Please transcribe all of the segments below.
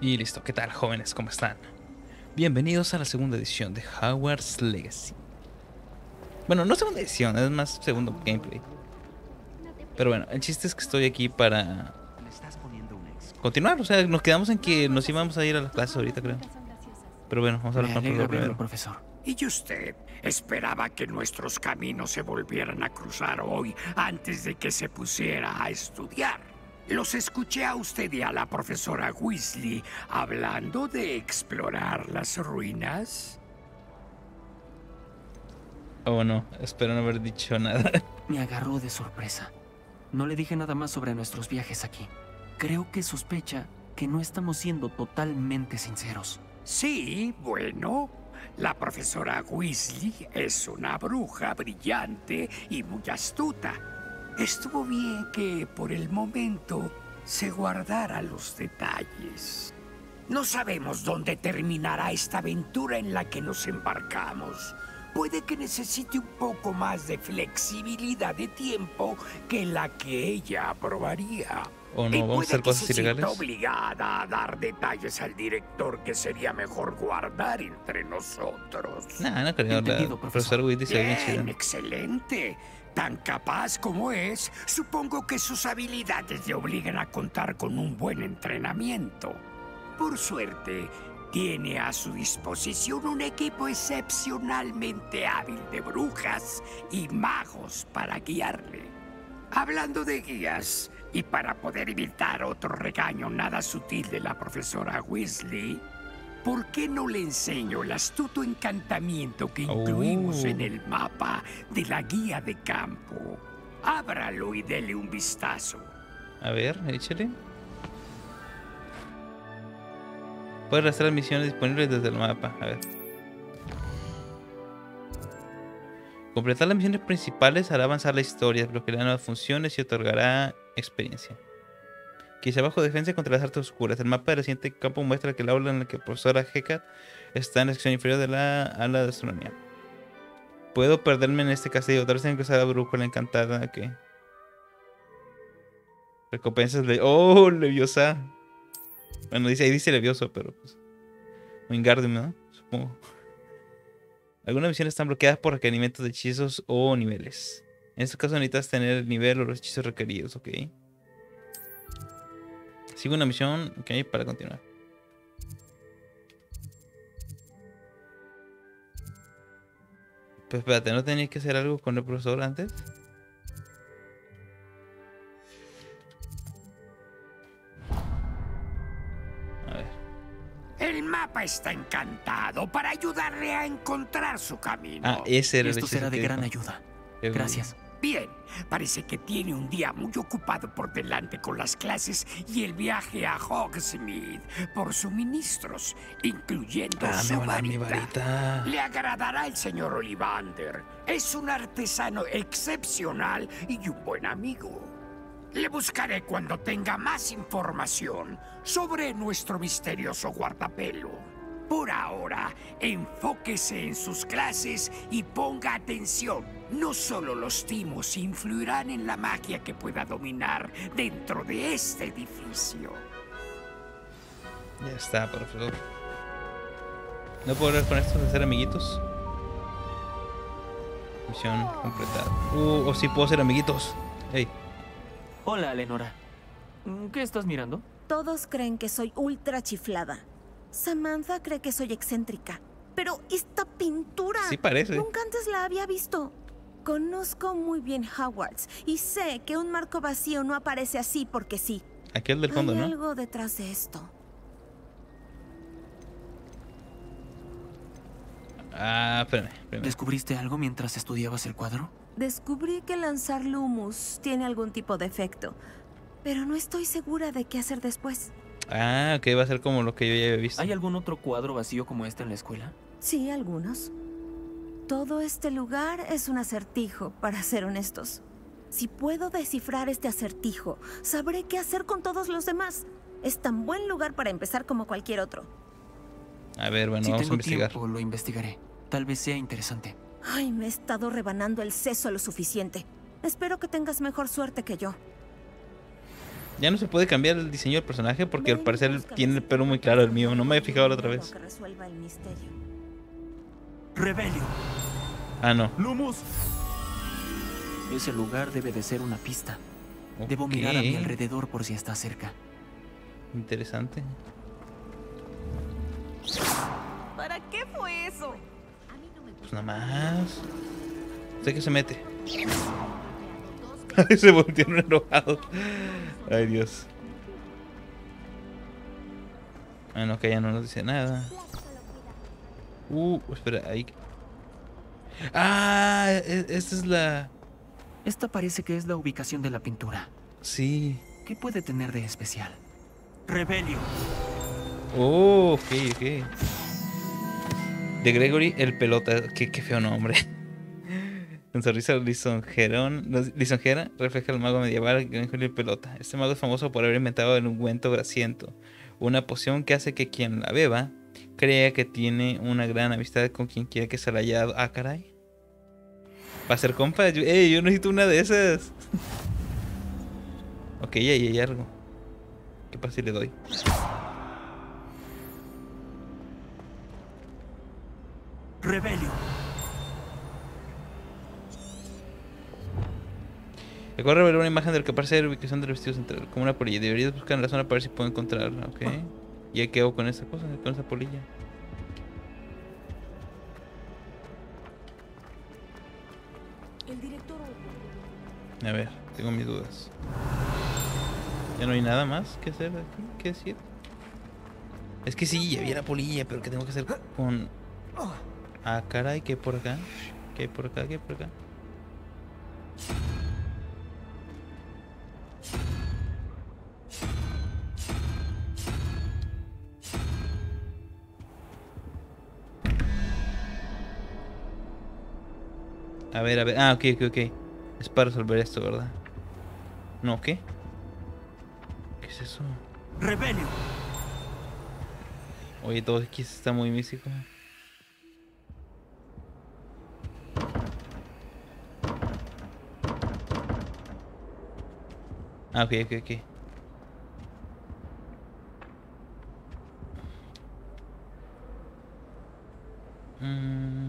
Y listo, ¿qué tal jóvenes? ¿Cómo están? Bienvenidos a la segunda edición de Howard's Legacy. Bueno, no segunda edición, es más segundo gameplay. Pero bueno, el chiste es que estoy aquí para continuar. O sea, nos quedamos en que nos íbamos a ir a la clase ahorita, creo. Pero bueno, vamos a hablar con el profesor primero. profesor. ¿Y usted esperaba que nuestros caminos se volvieran a cruzar hoy antes de que se pusiera a estudiar? Los escuché a usted y a la profesora Weasley hablando de explorar las ruinas. Oh, no, espero no haber dicho nada. Me agarró de sorpresa. No le dije nada más sobre nuestros viajes aquí. Creo que sospecha que no estamos siendo totalmente sinceros. Sí, bueno. La profesora Weasley es una bruja brillante y muy astuta. Estuvo bien que por el momento se guardara los detalles. No sabemos dónde terminará esta aventura en la que nos embarcamos. Puede que necesite un poco más de flexibilidad de tiempo que la que ella aprobaría. O no, vamos a hacer cosas ilegales. obligada a dar detalles al director que sería mejor guardar entre nosotros. Nah, no creo. La profesor se ve bien Bien, excelente. Tan capaz como es, supongo que sus habilidades le obligan a contar con un buen entrenamiento. Por suerte, tiene a su disposición un equipo excepcionalmente hábil de brujas y magos para guiarle. Hablando de guías, y para poder evitar otro regaño nada sutil de la profesora Weasley, ¿por qué no le enseño el astuto encantamiento que incluimos en el mapa de la guía de campo? Ábralo y dele un vistazo. A ver, échale. Puedes rastrear misiones disponibles desde el mapa. A ver. Completar las misiones principales hará avanzar la historia, bloqueará nuevas funciones y otorgará experiencia. Quizá bajo defensa contra las artes oscuras. El mapa del siguiente campo muestra que el aula en la que profesora Hecat está en la sección inferior de la ala de astronomía. Puedo perderme en este castillo. Tal vez tenga que usar la encantada que. Recompensas de. ¡Oh! Leviosa. Bueno, dice, ahí dice Levioso, pero pues. Wingardium, ¿no? Supongo. Algunas misiones están bloqueadas por requerimientos de hechizos o niveles. En este caso necesitas tener el nivel o los hechizos requeridos, ok. Sigo una misión, ok, para continuar. Pues espérate, ¿no tenías que hacer algo con el profesor antes? A ver. El mapa está encantado para ayudarle a encontrar su camino. Ah, ese era el Esto será de gran ayuda. Gracias. Bien, parece que tiene un día muy ocupado por delante con las clases y el viaje a Hogsmeade por suministros, incluyendo Ah, su varita. varita. Le agradará el señor Ollivander. Es un artesano excepcional y un buen amigo. Le buscaré cuando tenga más información sobre nuestro misterioso guardapelo. Por ahora, enfóquese en sus clases y ponga atención. No solo los timos influirán en la magia que pueda dominar dentro de este edificio. Ya está, profesor. ¿No puedo hablar con estos de ser amiguitos? Misión completada. Uh, o sí puedo ser amiguitos. Hey. Hola, Lenora. ¿Qué estás mirando? Todos creen que soy ultra chiflada. Samantha cree que soy excéntrica. Pero esta pintura. Sí parece. Nunca antes la había visto. Conozco muy bien Howards y sé que un marco vacío no aparece así porque sí. Aquel del fondo, Hay ¿no? algo detrás de esto. Ah, espérame, espérame. ¿Descubriste algo mientras estudiabas el cuadro? Descubrí que lanzar Lumus tiene algún tipo de efecto, pero no estoy segura de qué hacer después. Ah, ok, va a ser como lo que yo ya había visto. ¿Hay algún otro cuadro vacío como este en la escuela? Sí, algunos. Todo este lugar es un acertijo, para ser honestos. Si puedo descifrar este acertijo, sabré qué hacer con todos los demás. Es tan buen lugar para empezar como cualquier otro. A ver, bueno, si vamos a tengo investigar. tiempo, lo investigaré. Tal vez sea interesante. Ay, me he estado rebanando el seso lo suficiente. Espero que tengas mejor suerte que yo. Ya no se puede cambiar el diseño del personaje porque al Ven y parecer tiene el pelo muy claro el mío. No me he fijado la otra vez. que resuelva el misterio. Rebelio. Ah, no. Lumos. Ese lugar debe de ser una pista. Debo Ok. mirar a mi alrededor por si está cerca. Interesante. ¿Para qué fue eso? Pues nada más. Sé que se mete. se volvieron enojados. Ay, Dios. Bueno, que ya no nos dice nada. Uh, espera, ahí. Ah, e- esta es la. Esta parece que es la ubicación de la pintura. Sí. ¿Qué puede tener de especial? Rebelio. Oh, ok, ok. De Gregory el pelota. Qué, qué feo nombre. Con sonrisa lisonjera refleja al mago medieval Gregory el pelota. Este mago es famoso por haber inventado el ungüento grasiento, una poción que hace que quien la beba crea que tiene una gran amistad con quien quiera que se la haya dado. Ah, caray. Va a ser compa. Yo, ey, yo necesito una de esas. ok, ahí hay algo. ¿Qué pasa si le doy? Rebelio. Recuerda ver una imagen del que aparece la ubicación del vestido central, como una polilla. Deberías buscar en la zona para ver si puedo encontrarla, ¿ok? ¿Y ahí qué hago con esa cosa, con esa polilla? El director. A ver, tengo mis dudas. Ya no hay nada más que hacer aquí, que decir. Es que sí, ya vi la polilla, pero ¿qué tengo que hacer con...? Ah, caray, ¿qué hay por acá? ¿Qué hay por acá? ¿Qué hay por acá? Ver, a ver. Ah, ok, ok, ok. Es para resolver esto, ¿verdad? No, ¿qué? ¿Qué es eso? Rebelio. Oye, todo aquí está muy místico. Ah, ok, ok, ok. Mm.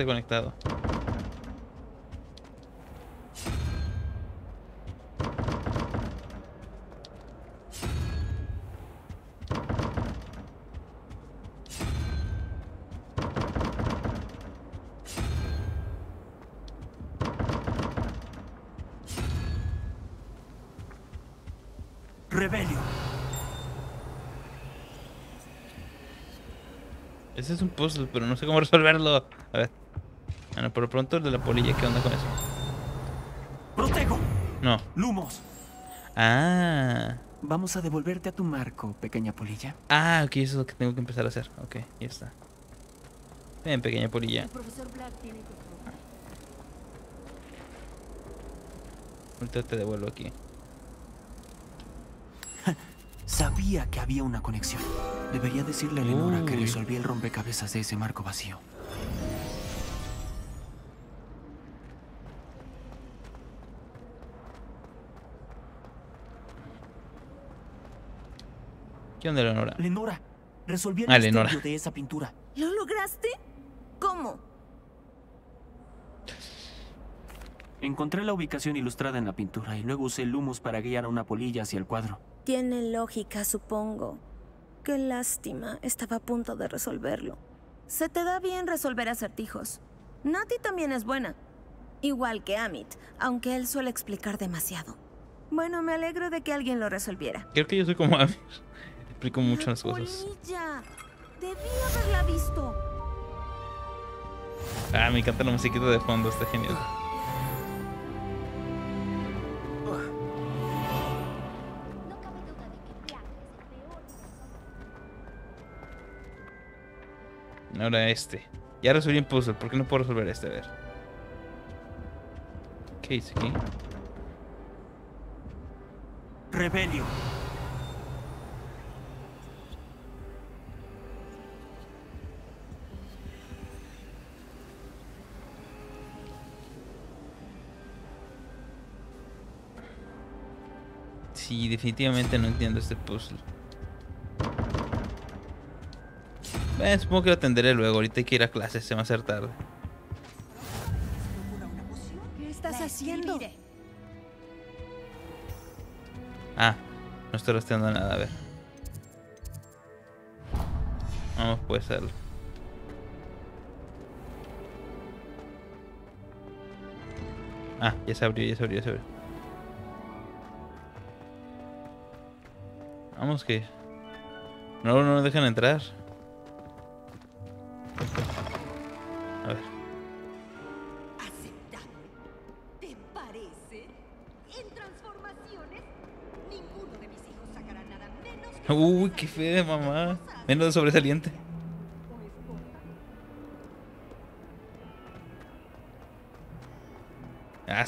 Está conectado. Ese es un puzzle, pero no sé cómo resolverlo. A ver. Bueno, por lo pronto el de la polilla, ¿qué onda con eso? Protego. No. Lumos. Ah. Vamos a devolverte a tu marco, pequeña polilla. Ah, ok, eso es lo que tengo que empezar a hacer. Ok, ya está. Ven, pequeña polilla. profesor Black tiene que. Ahorita te devuelvo aquí. Sabía que había una conexión. Debería decirle a Lenora que resolví el rompecabezas de ese marco vacío. ¿Qué onda, Leonora? Lenora, resolví el Ah, misterio Lenora. de esa pintura. ¿Lo lograste? ¿Cómo? Encontré la ubicación ilustrada en la pintura y luego usé lumos para guiar a una polilla hacia el cuadro. Tiene lógica, supongo. Qué lástima. Estaba a punto de resolverlo. Se te da bien resolver acertijos. Nati también es buena. Igual que Amit, aunque él suele explicar demasiado. Bueno, me alegro de que alguien lo resolviera. Creo que yo soy como Amir. Explico mucho La las cosas. polilla. Debí haberla visto. Ah, me encanta la musiquita de fondo, está genial. Ahora este. Ya resolví un puzzle, ¿por qué no puedo resolver este? A ver. ¿Qué hice aquí? Rebelio. Sí, definitivamente no entiendo este puzzle. Eh, supongo que lo atenderé luego. Ahorita hay que ir a clases, se va a hacer tarde. ¿Qué estás haciendo? Ah, no estoy rastreando nada, a ver. Vamos, puede ser. Ah, ya se abrió, ya se abrió, ya se abrió. Vamos que... No, no nos dejan entrar. A ver. Aceptable. ¿Te parece? En transformaciones, ninguno de mis hijos sacará nada menos que Uy, qué fea, mamá. Menos de sobresaliente. Ah,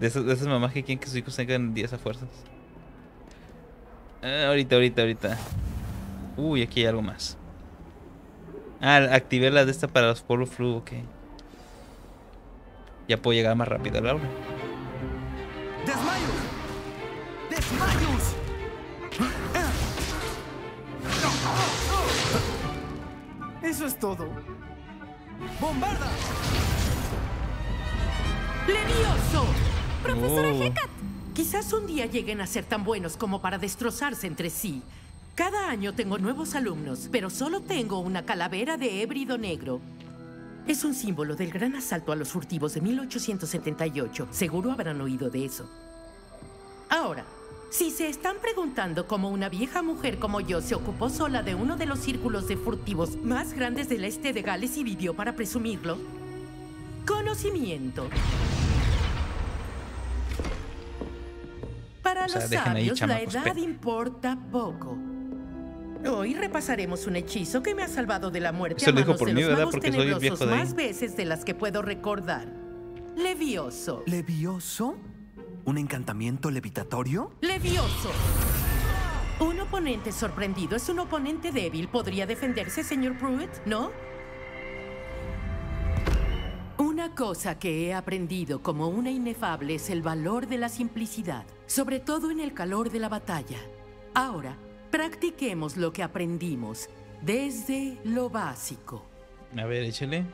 De esas, de esas mamás que quieren que sus hijos tengan 10 a fuerzas. Ah, ahorita, ahorita, ahorita. Uy, aquí hay algo más. Ah, activé la de esta para los polvo flu, ok. Ya puedo llegar más rápido al aula. Lleguen a ser tan buenos como para destrozarse entre sí. Cada año tengo nuevos alumnos, pero solo tengo una calavera de hébrido negro. Es un símbolo del gran asalto a los furtivos de 1878. Seguro habrán oído de eso. Ahora, si se están preguntando cómo una vieja mujer como yo se ocupó sola de uno de los círculos de furtivos más grandes del este de Gales y vivió para presumirlo, conocimiento. Para O sea, los ahí, sabios, la edad importa poco. Hoy repasaremos un hechizo que me ha salvado de la muerte Eso a lo dijo manos por de mí, los magos Porque soy tenebrosos viejo de más veces de las que puedo recordar. Levioso. ¿Levioso? ¿Un encantamiento levitatorio? Levioso. Un oponente sorprendido es un oponente débil. ¿Podría defenderse, señor Pruitt? ¿No? Una cosa que he aprendido como una inefable es el valor de la simplicidad, sobre todo en el calor de la batalla. Ahora, practiquemos lo que aprendimos desde lo básico. A ver, échale.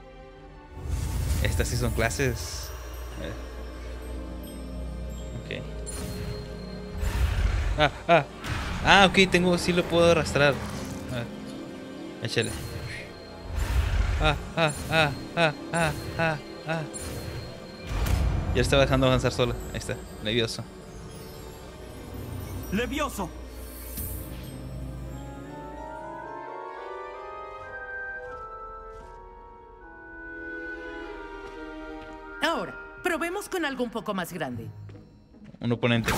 Estas sí son clases. Ok. Ah, ah. Ah, ok, tengo, sí lo puedo arrastrar. A ver. Échale. Ah, ah, ah, ah, ah, ah, ah. Ya estaba dejando avanzar sola. Ahí está, nervioso. ¡Levioso! Ahora, probemos con algo un poco más grande. Un oponente.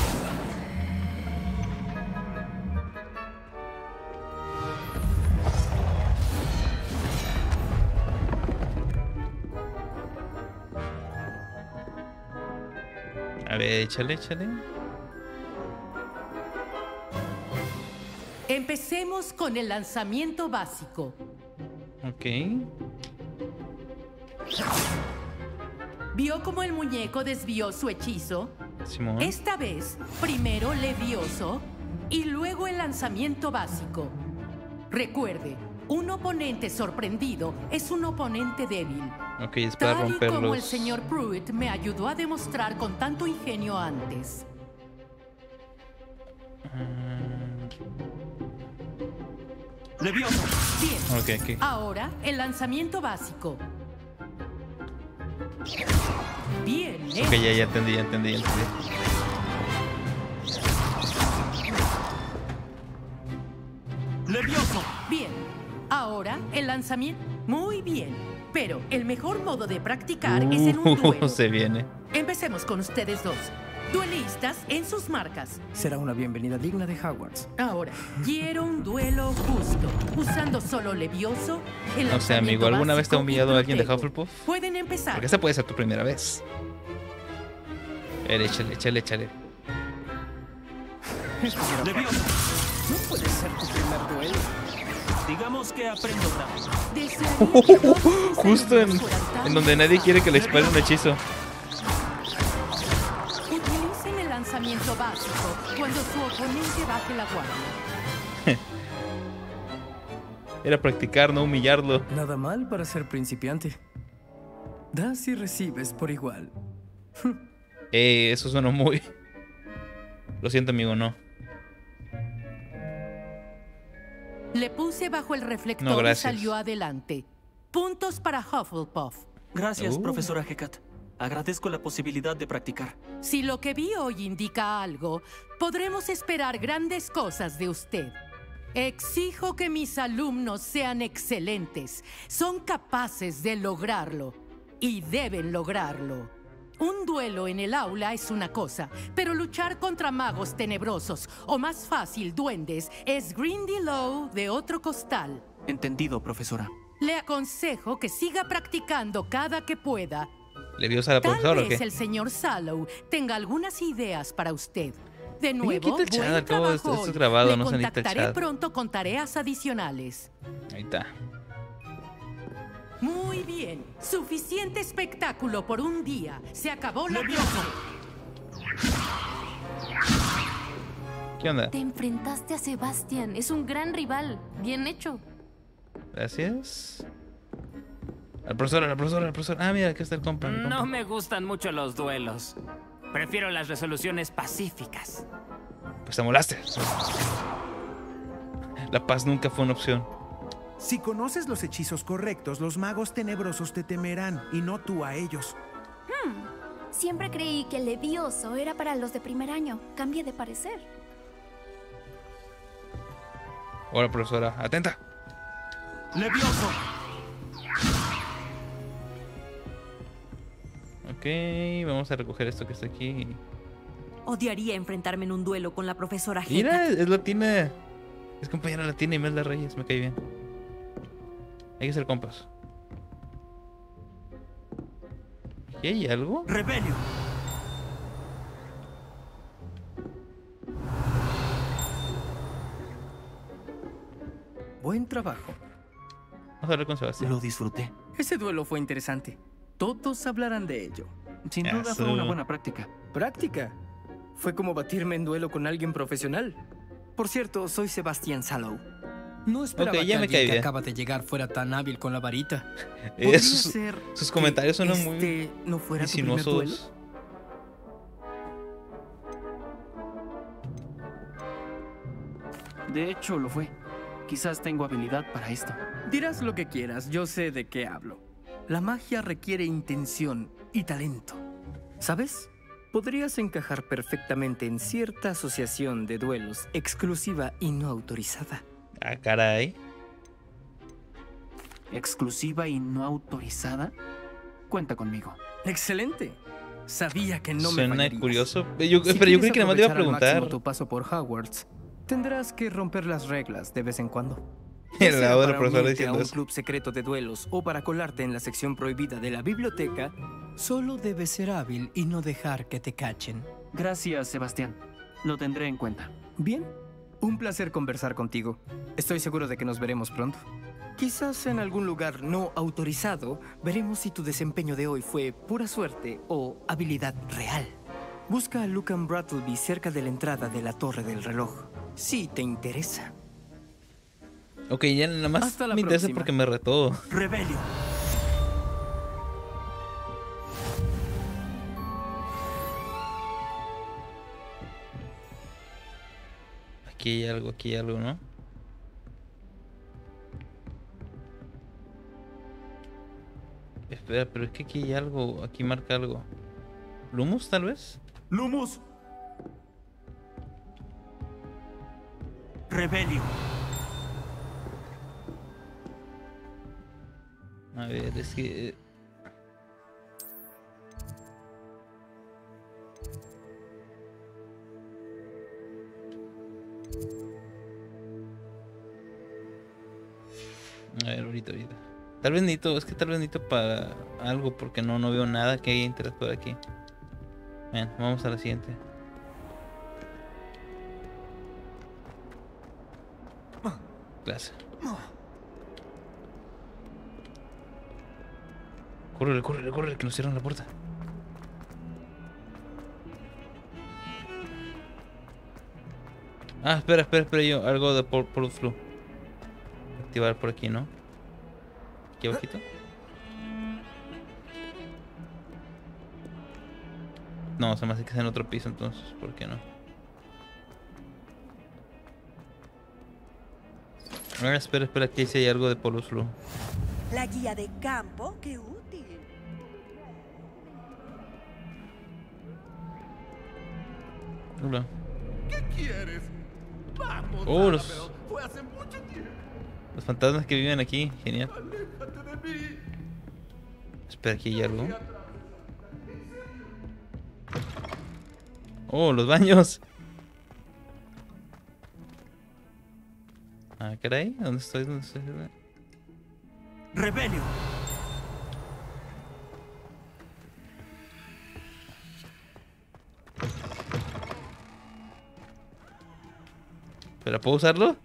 A ver, échale, échale. Empecemos con el lanzamiento básico. Ok. ¿Vio cómo el muñeco desvió su hechizo? Simón. Esta vez, primero Levioso y luego el lanzamiento básico. Recuerde, un oponente sorprendido es un oponente débil. Ok, es para Tal y como el señor Pruitt me ayudó a demostrar con tanto ingenio antes. ¡Levioso! Bien, Ok, ok. ahora el lanzamiento básico. Bien, Ok, ¿eh? ya, ya entendí, ya entendí, ya entendí. ¡Levioso! Bien, ahora el lanzamiento. Muy bien, pero el mejor modo de practicar es en un duelo. Se viene. Empecemos con ustedes dos. Duelistas en sus marcas. Será una bienvenida digna de Hogwarts. Ahora, quiero un duelo justo, usando solo levioso. El O sea, amigo, ¿alguna vez te ha humillado alguien de. Hufflepuff? Pueden empezar. Porque esa puede ser tu primera vez. A ver, échale, échale, échale. No puede ser tu primer duelo. Digamos que aprendo rápido. Justo en, en donde nadie quiere que le disparen un hechizo. Oponente baje la guardia. Era practicar, no humillarlo. Nada mal para ser principiante. Das y recibes por igual. Eh, eso suena muy. Lo siento, amigo, no. Le puse bajo el reflector No, y salió adelante. Puntos para Hufflepuff. Gracias, Uh. profesora Hecat. Agradezco la posibilidad de practicar. Si lo que vi hoy indica algo, podremos esperar grandes cosas de usted. Exijo que mis alumnos sean excelentes. Son capaces de lograrlo. Y deben lograrlo. Un duelo en el aula es una cosa, pero luchar contra magos tenebrosos, o más fácil, duendes, es Grindylow de otro costal. Entendido, profesora. Le aconsejo que siga practicando cada que pueda. ¿Le vio a la Tal profesora o vez qué? el señor Sallow tenga algunas ideas para usted. De nuevo, el chat, buen cabo trabajo esto- esto es grabado, Le no se necesita el contactaré chat. pronto con tareas adicionales. Ahí está. Muy bien. Suficiente espectáculo por un día. Se acabó la clase. ¿Qué onda? Te enfrentaste a Sebastián. Es un gran rival. Bien hecho. Gracias. La profesora, la profesora, la profesora. Ah, mira, aquí está el compa. No me gustan mucho los duelos. Prefiero las resoluciones pacíficas. Pues te molaste. La paz nunca fue una opción. Si conoces los hechizos correctos, los magos tenebrosos te temerán y no tú a ellos. Siempre creí que el levioso era para los de primer año. Cambie de parecer. Hola, profesora. Atenta. ¡Levioso! Ok, vamos a recoger esto que está aquí. Odiaría enfrentarme en un duelo con la profesora Hecat. Mira, es latina. Es compañera latina y Imelda Reyes. Me cae bien. Hay que ser compas. ¿Aquí hay algo? ¡Rebelio! Buen trabajo. Vamos a hablar con Sebastián. Lo disfruté. Ese duelo fue interesante. Todos hablarán de ello. Sin duda fue una buena práctica. ¿Práctica? Fue como batirme en duelo con alguien profesional. Por cierto, soy Sebastián Sallow. No esperaba ya que me alguien que acaba de llegar fuera tan hábil con la varita. Sus, ser sus comentarios son este muy no fuera insinuosos. De hecho, lo fue. Quizás tengo habilidad para esto. Dirás lo que quieras, yo sé de qué hablo. La magia requiere intención y talento. ¿Sabes? Podrías encajar perfectamente en cierta asociación de duelos exclusiva y no autorizada. Ah, caray. ¿Exclusiva y no autorizada? Cuenta conmigo. Excelente. Sabía que no me Suena fallarías. curioso. Eh, Yo, Si pero yo creí que nada más le iba a preguntar. tu paso por Hogwarts, tendrás que romper las reglas de vez en cuando. El Ya sea lado de la para profesora unirte diciendo a un eso. club secreto de duelos o para colarte en la sección prohibida de la biblioteca, Solo debes ser hábil y no dejar que te cachen. Gracias, Sebastián. Lo tendré en cuenta. Bien. Un placer conversar contigo. Estoy seguro de que nos veremos pronto. Quizás en algún lugar no autorizado, veremos si tu desempeño de hoy fue pura suerte o habilidad real. Busca a Lucan Brattleby cerca de la entrada de la torre del reloj. Si te interesa. Ok, ya nada más Hasta la me interesa próxima. porque me retó. ¡Rebelio! Aquí hay algo, aquí hay algo, ¿no? Espera, pero es que aquí hay algo, aquí marca algo. ¿Lumus, tal vez? ¡Lumus! ¡Rebelio! A ver, es que... eh, A ver, ahorita, ahorita. Tal vez necesito, es que tal vez necesito para algo porque no, no veo nada que haya por aquí. Bien, vamos a la siguiente. Clase. Córrele, córrele, córrele, que nos cierran la puerta. Ah, espera, espera, espera yo. Algo de por, flu. Activar por aquí, ¿no? Aquí abajito. No, se me hace que está en otro piso entonces. ¿Por qué no? Ah, espera, espera, aquí sí hay algo de Polus Flu. La guía de campo, qué Hola. ¿Qué quieres? Vamos, Oh, los- pero fue hace mucho tiempo. Los fantasmas que viven aquí. Genial. Aléjate de mí. Espera, aquí hay algo. Oh, los baños. Ah, caray. ¿Dónde estoy? ¿Dónde estoy? Rebelio. ¿Pero puedo usarlo?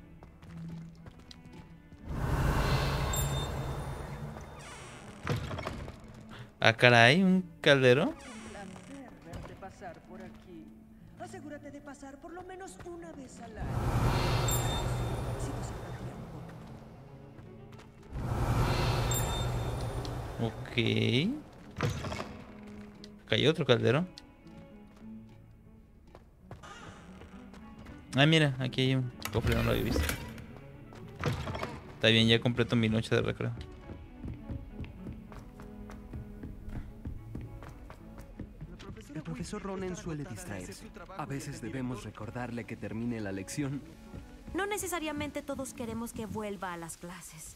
Ah, caray, un caldero. Asegúrate de pasar por lo menos una vez al año. Ok. Acá hay otro caldero. Ah, mira, aquí hay un cofre, no lo había visto. Está bien, ya completo mi noche de recreo. El profesor Ronen suele distraerse. A veces debemos recordarle que termine la lección. No necesariamente todos queremos que vuelva a las clases.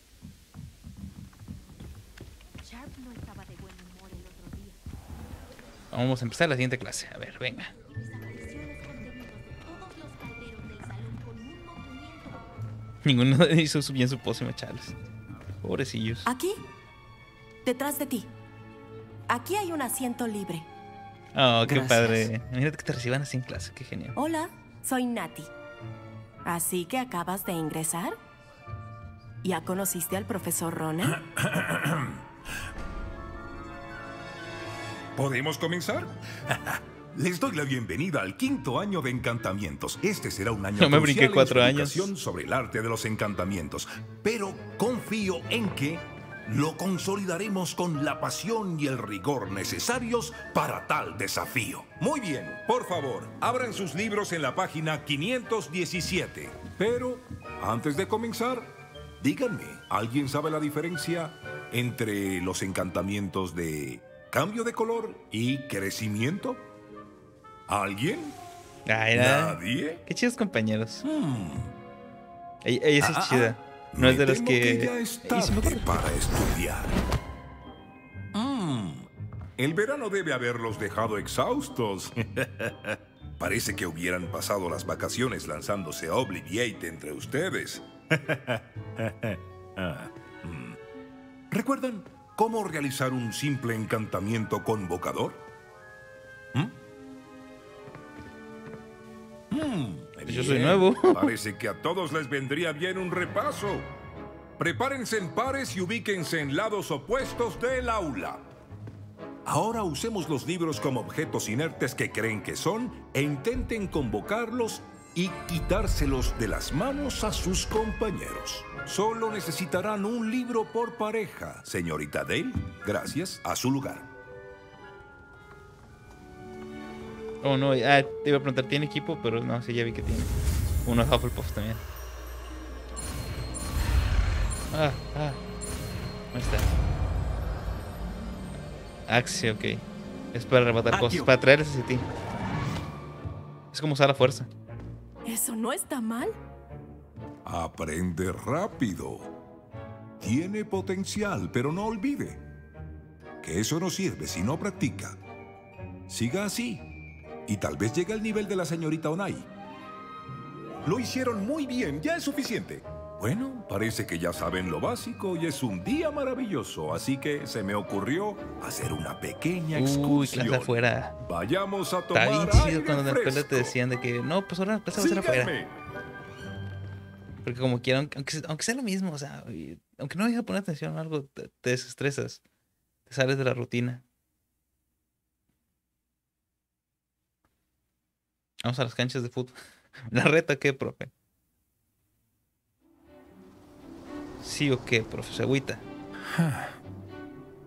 Sharp no estaba de buen humor el otro día. Vamos a empezar la siguiente clase. A ver, venga. Ninguno hizo bien su pócima, chales. Pobrecillos. Aquí, detrás de ti. Aquí hay un asiento libre. Oh, qué Gracias. padre. Imagínate que te reciban así en clase, qué genial. Hola, soy Nati. Así que acabas de ingresar. ¿Ya conociste al profesor Ronen? ¿Podemos comenzar? Les doy la bienvenida al quinto año de encantamientos. Este será un año No me brinqué cuatro años. sobre el arte de los encantamientos. Pero confío en que lo consolidaremos con la pasión y el rigor necesarios para tal desafío. Muy bien, por favor, abran sus libros en la página 517. Pero, antes de comenzar, díganme, ¿alguien sabe la diferencia entre los encantamientos de cambio de color y crecimiento? ¿Alguien? Ah, era. ¿Nadie? Qué chidos compañeros. Ella, ella sí Ah, es chida. No Me es de los temo que. ya es me para estudiar. Mm, El verano debe haberlos dejado exhaustos. Parece que hubieran pasado las vacaciones lanzándose a Obliviate entre ustedes. Ah, mm. ¿Recuerdan cómo realizar un simple encantamiento convocador? ¿Mm? Yo soy nuevo. Parece que a todos les vendría bien un repaso. Prepárense en pares y ubíquense en lados opuestos del aula. Ahora usemos los libros como objetos inertes que creen que son e intenten convocarlos y quitárselos de las manos a sus compañeros. Solo necesitarán un libro por pareja, señorita Dale. Gracias, a su lugar. Oh, no. Ah, te iba a preguntar, ¿tiene equipo? Pero no, sí, ya vi que tiene. Uno Hufflepuff también. Ah, ah. Ahí está. Axie, ok. Es para arrebatar cosas, para traerles hacia ti. Es como usar la fuerza. Eso no está mal. Aprende rápido. Tiene potencial, pero no olvide que eso no sirve si no practica. Siga así y tal vez llegue al nivel de la señorita Onai. Lo hicieron muy bien, ya es suficiente. Bueno, parece que ya saben lo básico y es un día maravilloso, así que se me ocurrió hacer una pequeña Uy, excursión. clase afuera. Vayamos a tomar Está bien chido aire cuando en la escuela te decían de que no, pues ahora la clase va a ser afuera. Porque como quieran, aunque, aunque sea lo mismo, o sea, aunque no vayas a poner atención a algo, te, te desestresas. Te sales de la rutina. Vamos a las canchas de fútbol. ¿La reta qué, profe? ¿Sí o qué, profe? Agüita.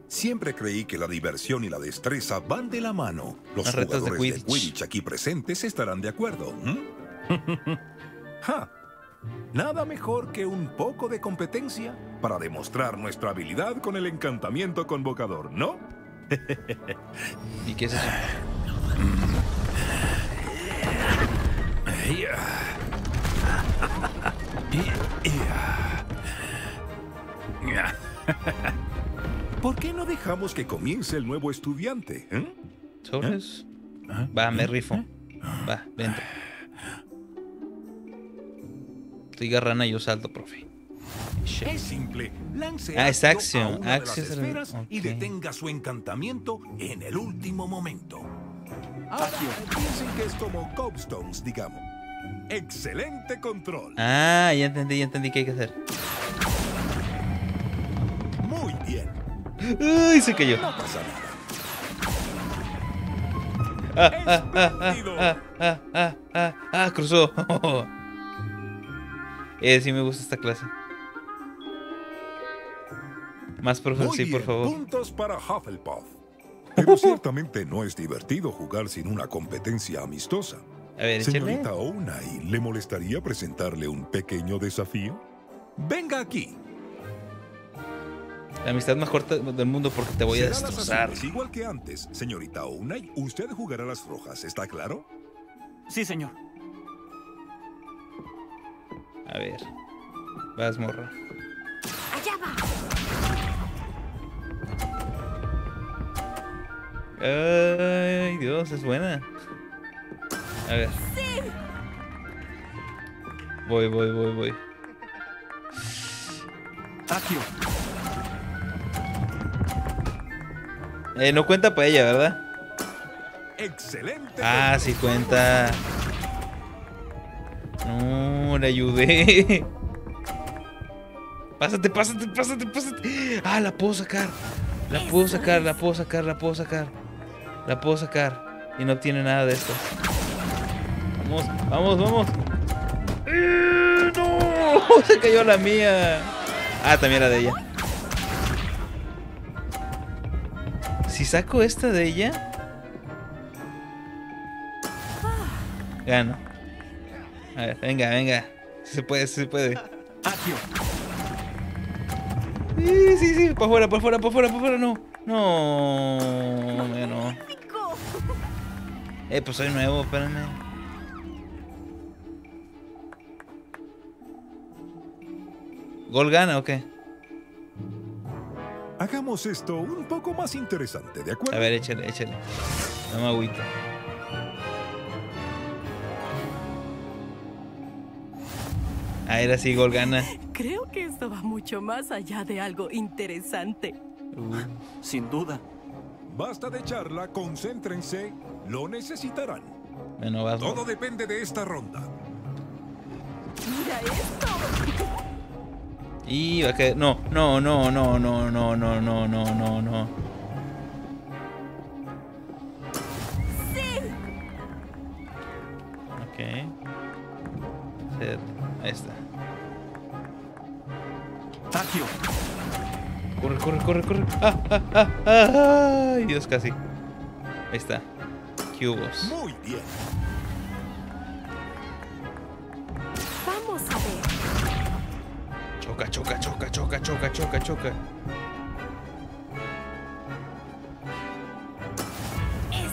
Siempre creí que la diversión y la destreza van de la mano. Los Las retas de jugadores de Quidditch. Aquí presentes estarán de acuerdo. Nada mejor que un poco de competencia para demostrar nuestra habilidad con el encantamiento convocador, ¿no? ¿Y qué es eso? ¿Por qué no dejamos que comience el nuevo estudiante? eh? ¿Sobres? Va, me rifo. Va, vente. Tú diga rana y yo salto, profe. Es simple. Lance Ah, es acción. Acción esferas y detenga su encantamiento en el último momento contagio. Piensen que es como cobbstones, digamos. Excelente control. Ah, ya entendí, ya entendí qué hay que hacer. Muy bien. Uy, se cayó. No pasa nada. Ah, ah ah ah, ah, ah, ah, ah, ah, cruzó. eh, sí me gusta esta clase. Más profesor, sí, por favor. Puntos para Hufflepuff. Pero ciertamente no es divertido jugar sin una competencia amistosa. A ver. Señorita Ounai, ¿le molestaría presentarle un pequeño desafío? Venga aquí. La amistad más corta del mundo porque te voy a destrozar. azules, igual que antes, señorita Ounai. Usted jugará las rojas, ¿está claro? Sí, señor. A ver. Vas, morra. Allá va. Ay, Dios, es buena. A ver. Voy, voy, voy, voy. Eh, no cuenta para ella, ¿verdad? Excelente. Ah, sí cuenta. No, le ayudé. Pásate, pásate, pásate, pásate. Ah, la puedo sacar. La puedo sacar, la puedo sacar, la puedo sacar. La puedo sacar. Y no tiene nada de esto. Vamos, vamos, vamos. ¡Eh, ¡No! Se cayó la mía. Ah, también la de ella. Si saco esta de ella, gano. A ver, venga, venga. Si se puede, si se puede. Sí, sí, sí, para afuera, para afuera, para afuera, para afuera, no. No, ya no. Eh, pues soy nuevo, espérame. ¿Gol gana o qué? Hagamos esto un poco más interesante, ¿de acuerdo? A ver, échale, échale. Dame agüita. Ah, era así, gol gana. Creo que esto va mucho más allá de algo interesante. Sin duda. Basta de charla, concéntrense. Lo necesitarán. Bueno, vas. Todo depende de esta ronda. Mira esto. Y va a caer. No, no, no, no, no, no, no, no, no, no, no. Corre, corre. Ah, ah, ah, ah, ay, Dios, casi. Ahí está. Cubos. Muy bien. Vamos a ver. Choca, choca, choca, choca, choca, choca, choca.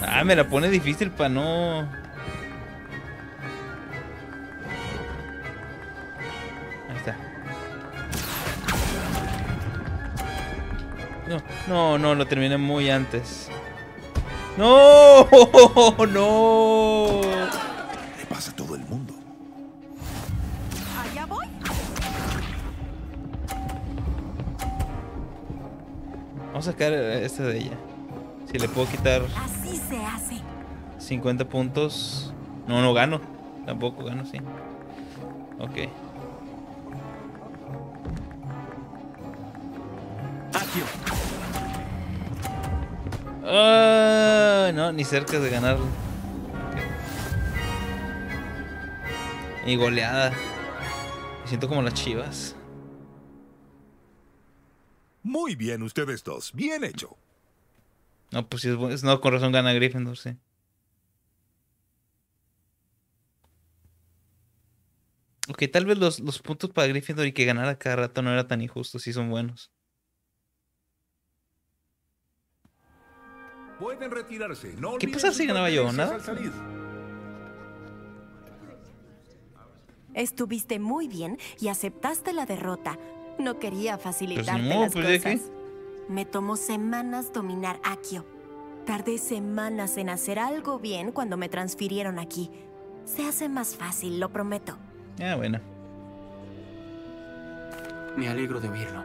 Ah, me la pone difícil para no. No, no, no, lo terminé muy antes. ¡No! ¡No! Le pasa a todo el mundo. Allá voy. Vamos a sacar este de ella. Si le puedo quitar Así se hace. 50 puntos. No, no gano. Tampoco gano, sí. Ok. Ah, no, ni cerca de ganar. Y goleada. Me siento como las chivas. Muy bien, ustedes dos. Bien hecho. No, pues si es, bu- es- no, con razón gana Gryffindor, sí. Ok, tal vez los, los puntos para Gryffindor y que ganara cada rato no era tan injusto, sí son buenos. Pueden retirarse. No ¿Qué pasa si ganaba yo? ¿Nada? al salir. Estuviste muy bien y aceptaste la derrota. No quería facilitarte modo, las pues, cosas. Me tomó semanas dominar Akio. Tardé semanas en hacer algo bien cuando me transfirieron aquí. Se hace más fácil, lo prometo. Ah, bueno. Me alegro de oírlo.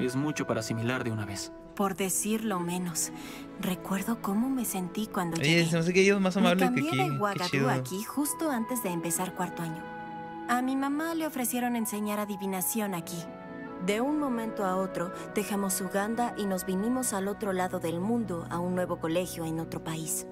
Es mucho para asimilar de una vez. Por decirlo menos. Recuerdo cómo me sentí cuando Oye, llegué. se me hace que ellos más Me amables que cambié aquí. de Qué Ouagadougou chido. aquí justo antes de empezar cuarto año. A mi mamá le ofrecieron enseñar adivinación aquí. De un momento a otro, dejamos Uganda y nos vinimos al otro lado del mundo a un nuevo colegio en otro país.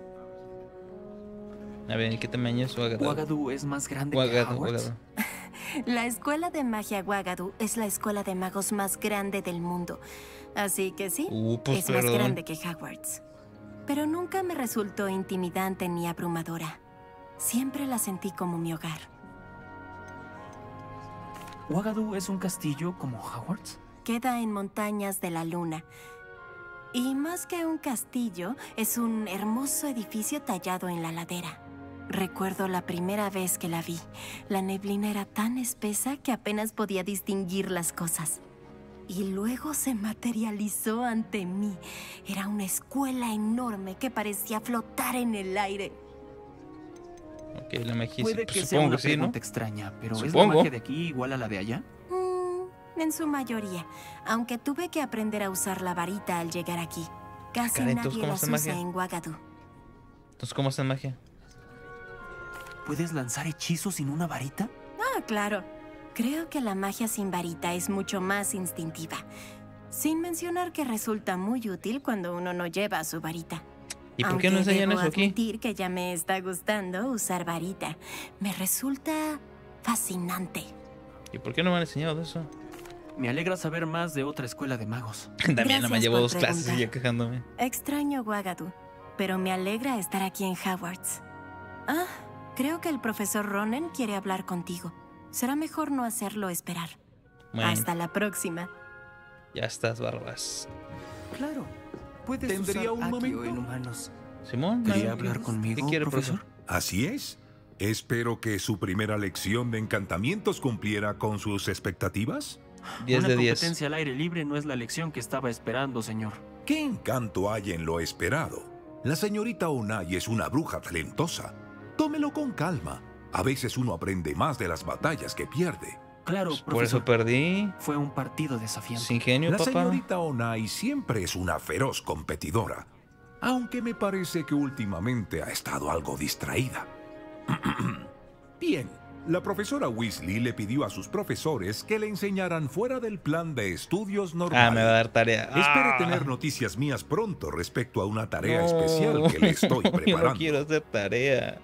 A ver, ¿y qué tamaño es Ouagadougou? Ouagadougou es más grande que Ouagadougou. Ouagadougou. La escuela de magia Ouagadougou es la escuela de magos más grande del mundo. Así que sí, Uh, pues, es más grande que Hogwarts. Pero nunca me resultó intimidante ni abrumadora. Siempre la sentí como mi hogar. ¿Ouagadougou es un castillo como Hogwarts? Queda en montañas de la luna. Y más que un castillo, es un hermoso edificio tallado en la ladera. Recuerdo la primera vez que la vi. La neblina era tan espesa que apenas podía distinguir las cosas. Y luego se materializó ante mí. Era una escuela enorme que parecía flotar en el aire. Ok, la magia Puede pues, que sea supongo una que sí, ¿no? pregunta extraña, pero ¿es la Supongo. magia de aquí igual a la de allá? Mm, en su mayoría. Aunque tuve que aprender a usar la varita al llegar aquí. Casi caray, entonces, nadie ¿cómo las usa magia? en Ouagadougou. Entonces, ¿cómo hacen magia? ¿Puedes lanzar hechizos sin una varita? Ah, claro. Creo que la magia sin varita es mucho más instintiva. Sin mencionar que resulta muy útil cuando uno no lleva su varita. ¿Y por qué no Aunque enseñan debo eso aquí? admitir que ya me está gustando usar varita. Me resulta fascinante. ¿Y por qué no me han enseñado eso? Me alegra saber más de otra escuela de magos. También no me llevo dos clases y ya quejándome. Extraño Ouagadougou, pero me alegra estar aquí en Hogwarts. Ah, creo que el profesor Ronen quiere hablar contigo. Será mejor no hacerlo esperar. Bueno, Hasta la próxima. ya estás, barbas. Claro. Puedes ¿Tendría usar un momento? en humanos. Simón, ¿Quería hablar ¿qué- conmigo, ¿Qué quiere, profesor? profesor? Así es. Espero que su primera lección de encantamientos cumpliera con sus expectativas. 10 Una de 10. competencia al aire libre no es la lección que estaba esperando, señor. ¿Qué encanto hay en lo esperado? La señorita Onai es una bruja talentosa. Tómelo con calma. A veces uno aprende más de las batallas que pierde. Claro, Por eso profesor. perdí. Fue un partido desafiante. Sin genio, La papá. señorita Onai siempre es una feroz competidora, aunque me parece que últimamente ha estado algo distraída. Bien, la profesora Weasley le pidió a sus profesores que le enseñaran fuera del plan de estudios normal. Ah, me va a dar tarea. Espere Ah. tener noticias mías pronto respecto a una tarea No, especial que le estoy Yo preparando. no quiero hacer tarea.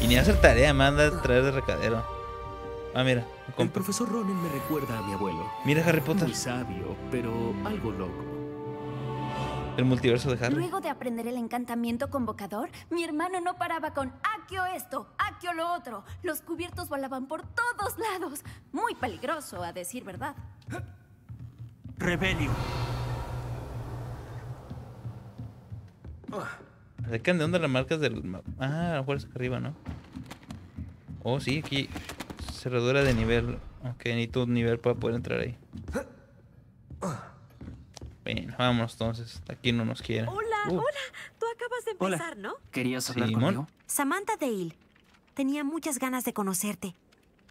Y ni hacer tarea, me anda a traer de recadero. Ah, mira, El profesor Ronen me recuerda a mi abuelo. Mira Harry Potter. Muy sabio, pero algo loco. El multiverso de Harry. Luego de aprender el encantamiento convocador, mi hermano no paraba con Akio esto, Akio lo otro. Los cubiertos volaban por todos lados. Muy peligroso, a decir verdad. Rebelio. Sacan de dónde las marcas del mapa. Ah, a lo mejor es acá arriba, ¿no? Oh, sí, aquí. Cerradura de nivel. Ok, necesito un nivel para poder entrar ahí. Bueno, vámonos entonces. Aquí no nos quieren. Hola, Uh, hola. Tú acabas de Hola. empezar, ¿no? ¿Querías hablar Simón. conmigo? Samantha Dale. Tenía muchas ganas de conocerte.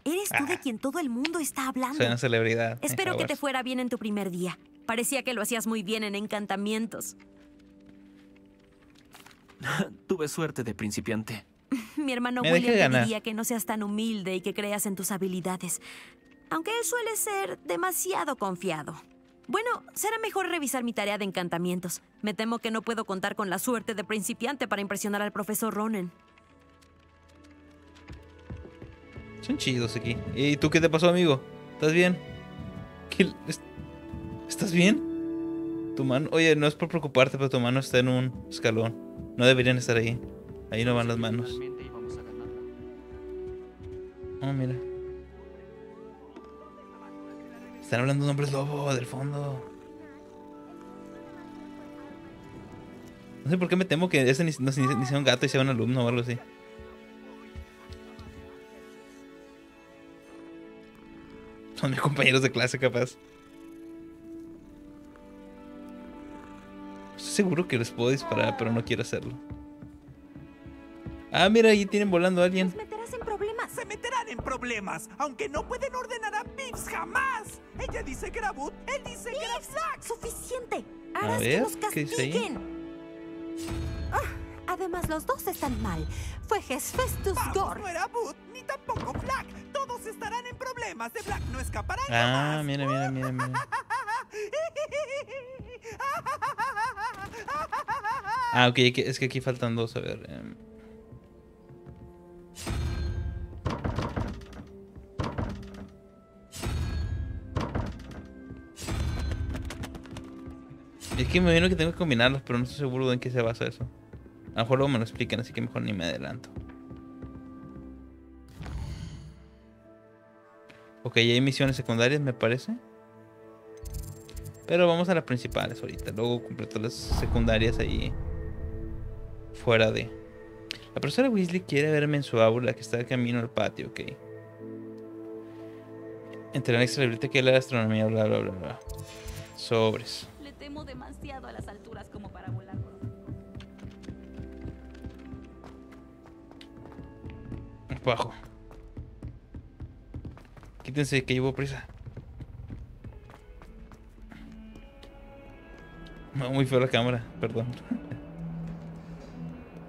Eres tú de Ah. quien todo el mundo está hablando. Soy una celebridad. Espero que te fuera bien en tu primer día. Parecía que lo hacías muy bien en encantamientos. Tuve suerte de principiante. Mi hermano Me William te diría que no seas tan humilde y que creas en tus habilidades. Aunque él suele ser demasiado confiado. Bueno, será mejor revisar mi tarea de encantamientos. Me temo que no puedo contar con la suerte de principiante para impresionar al profesor Ronen. Son chidos aquí. ¿Y tú qué te pasó, amigo? ¿Estás bien? ¿Qué- es- ¿Estás bien? Tu mano. Oye, no es por preocuparte, pero tu mano está en un escalón. No deberían estar ahí. Ahí no van las manos. Oh, mira. Están hablando de hombres lobo del fondo. No sé por qué me temo que ese ni, no, ni- sea un gato y sea un alumno o algo así. Son mis compañeros de clase, capaz. Seguro que les puedo disparar, pero no quiero hacerlo. Ah, mira, ahí tienen volando a alguien. meterás en problemas. Se meterán en problemas, aunque no pueden ordenar a Pips jamás. Ella dice que era Boot, él dice que era Zack. ¡Suficiente! A Harás que ver, nos ¿qué dice ahí? castiguen. Ah, además, los dos están mal. Fue Hesfestus Gore. no era Boot, ni tampoco Black. Todos estarán en problemas. De Black no escaparán Ah, mira, mira, mira, mira. Ah, ok, es que aquí faltan dos, a ver. em. Es que me imagino que tengo que combinarlos, pero no estoy seguro de en qué se basa eso. A lo mejor luego me lo explican, así que mejor ni me adelanto. Ok, ya hay misiones secundarias, me parece. Pero vamos a las principales ahorita. Luego completo las secundarias ahí. Fuera de. La profesora Weasley quiere verme en su aula que está de camino al patio, ok. Entrenar extra libreta que la astronomía, bla, bla, bla, bla. Sobres. Le temo demasiado a las alturas como para volar. Bajo. Quítense que llevo prisa. No, muy feo la cámara, perdón.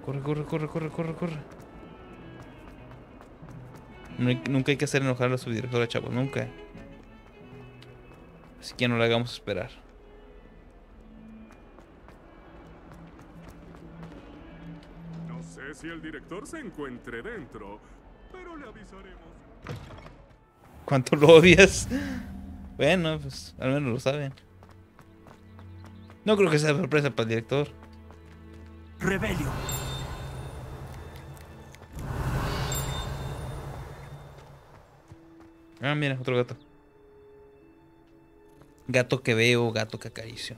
Corre, corre, corre, corre, corre, corre. No hay- nunca hay que hacer enojar a la subdirectora, chavos, nunca. Así que no la hagamos esperar. No sé si el director se encuentre dentro, pero le avisaremos. ¿Cuánto lo odias? Bueno, pues al menos lo saben. No creo que sea sorpresa para el director. Rebelio. Ah, mira, otro gato. Gato que veo, gato que acaricio.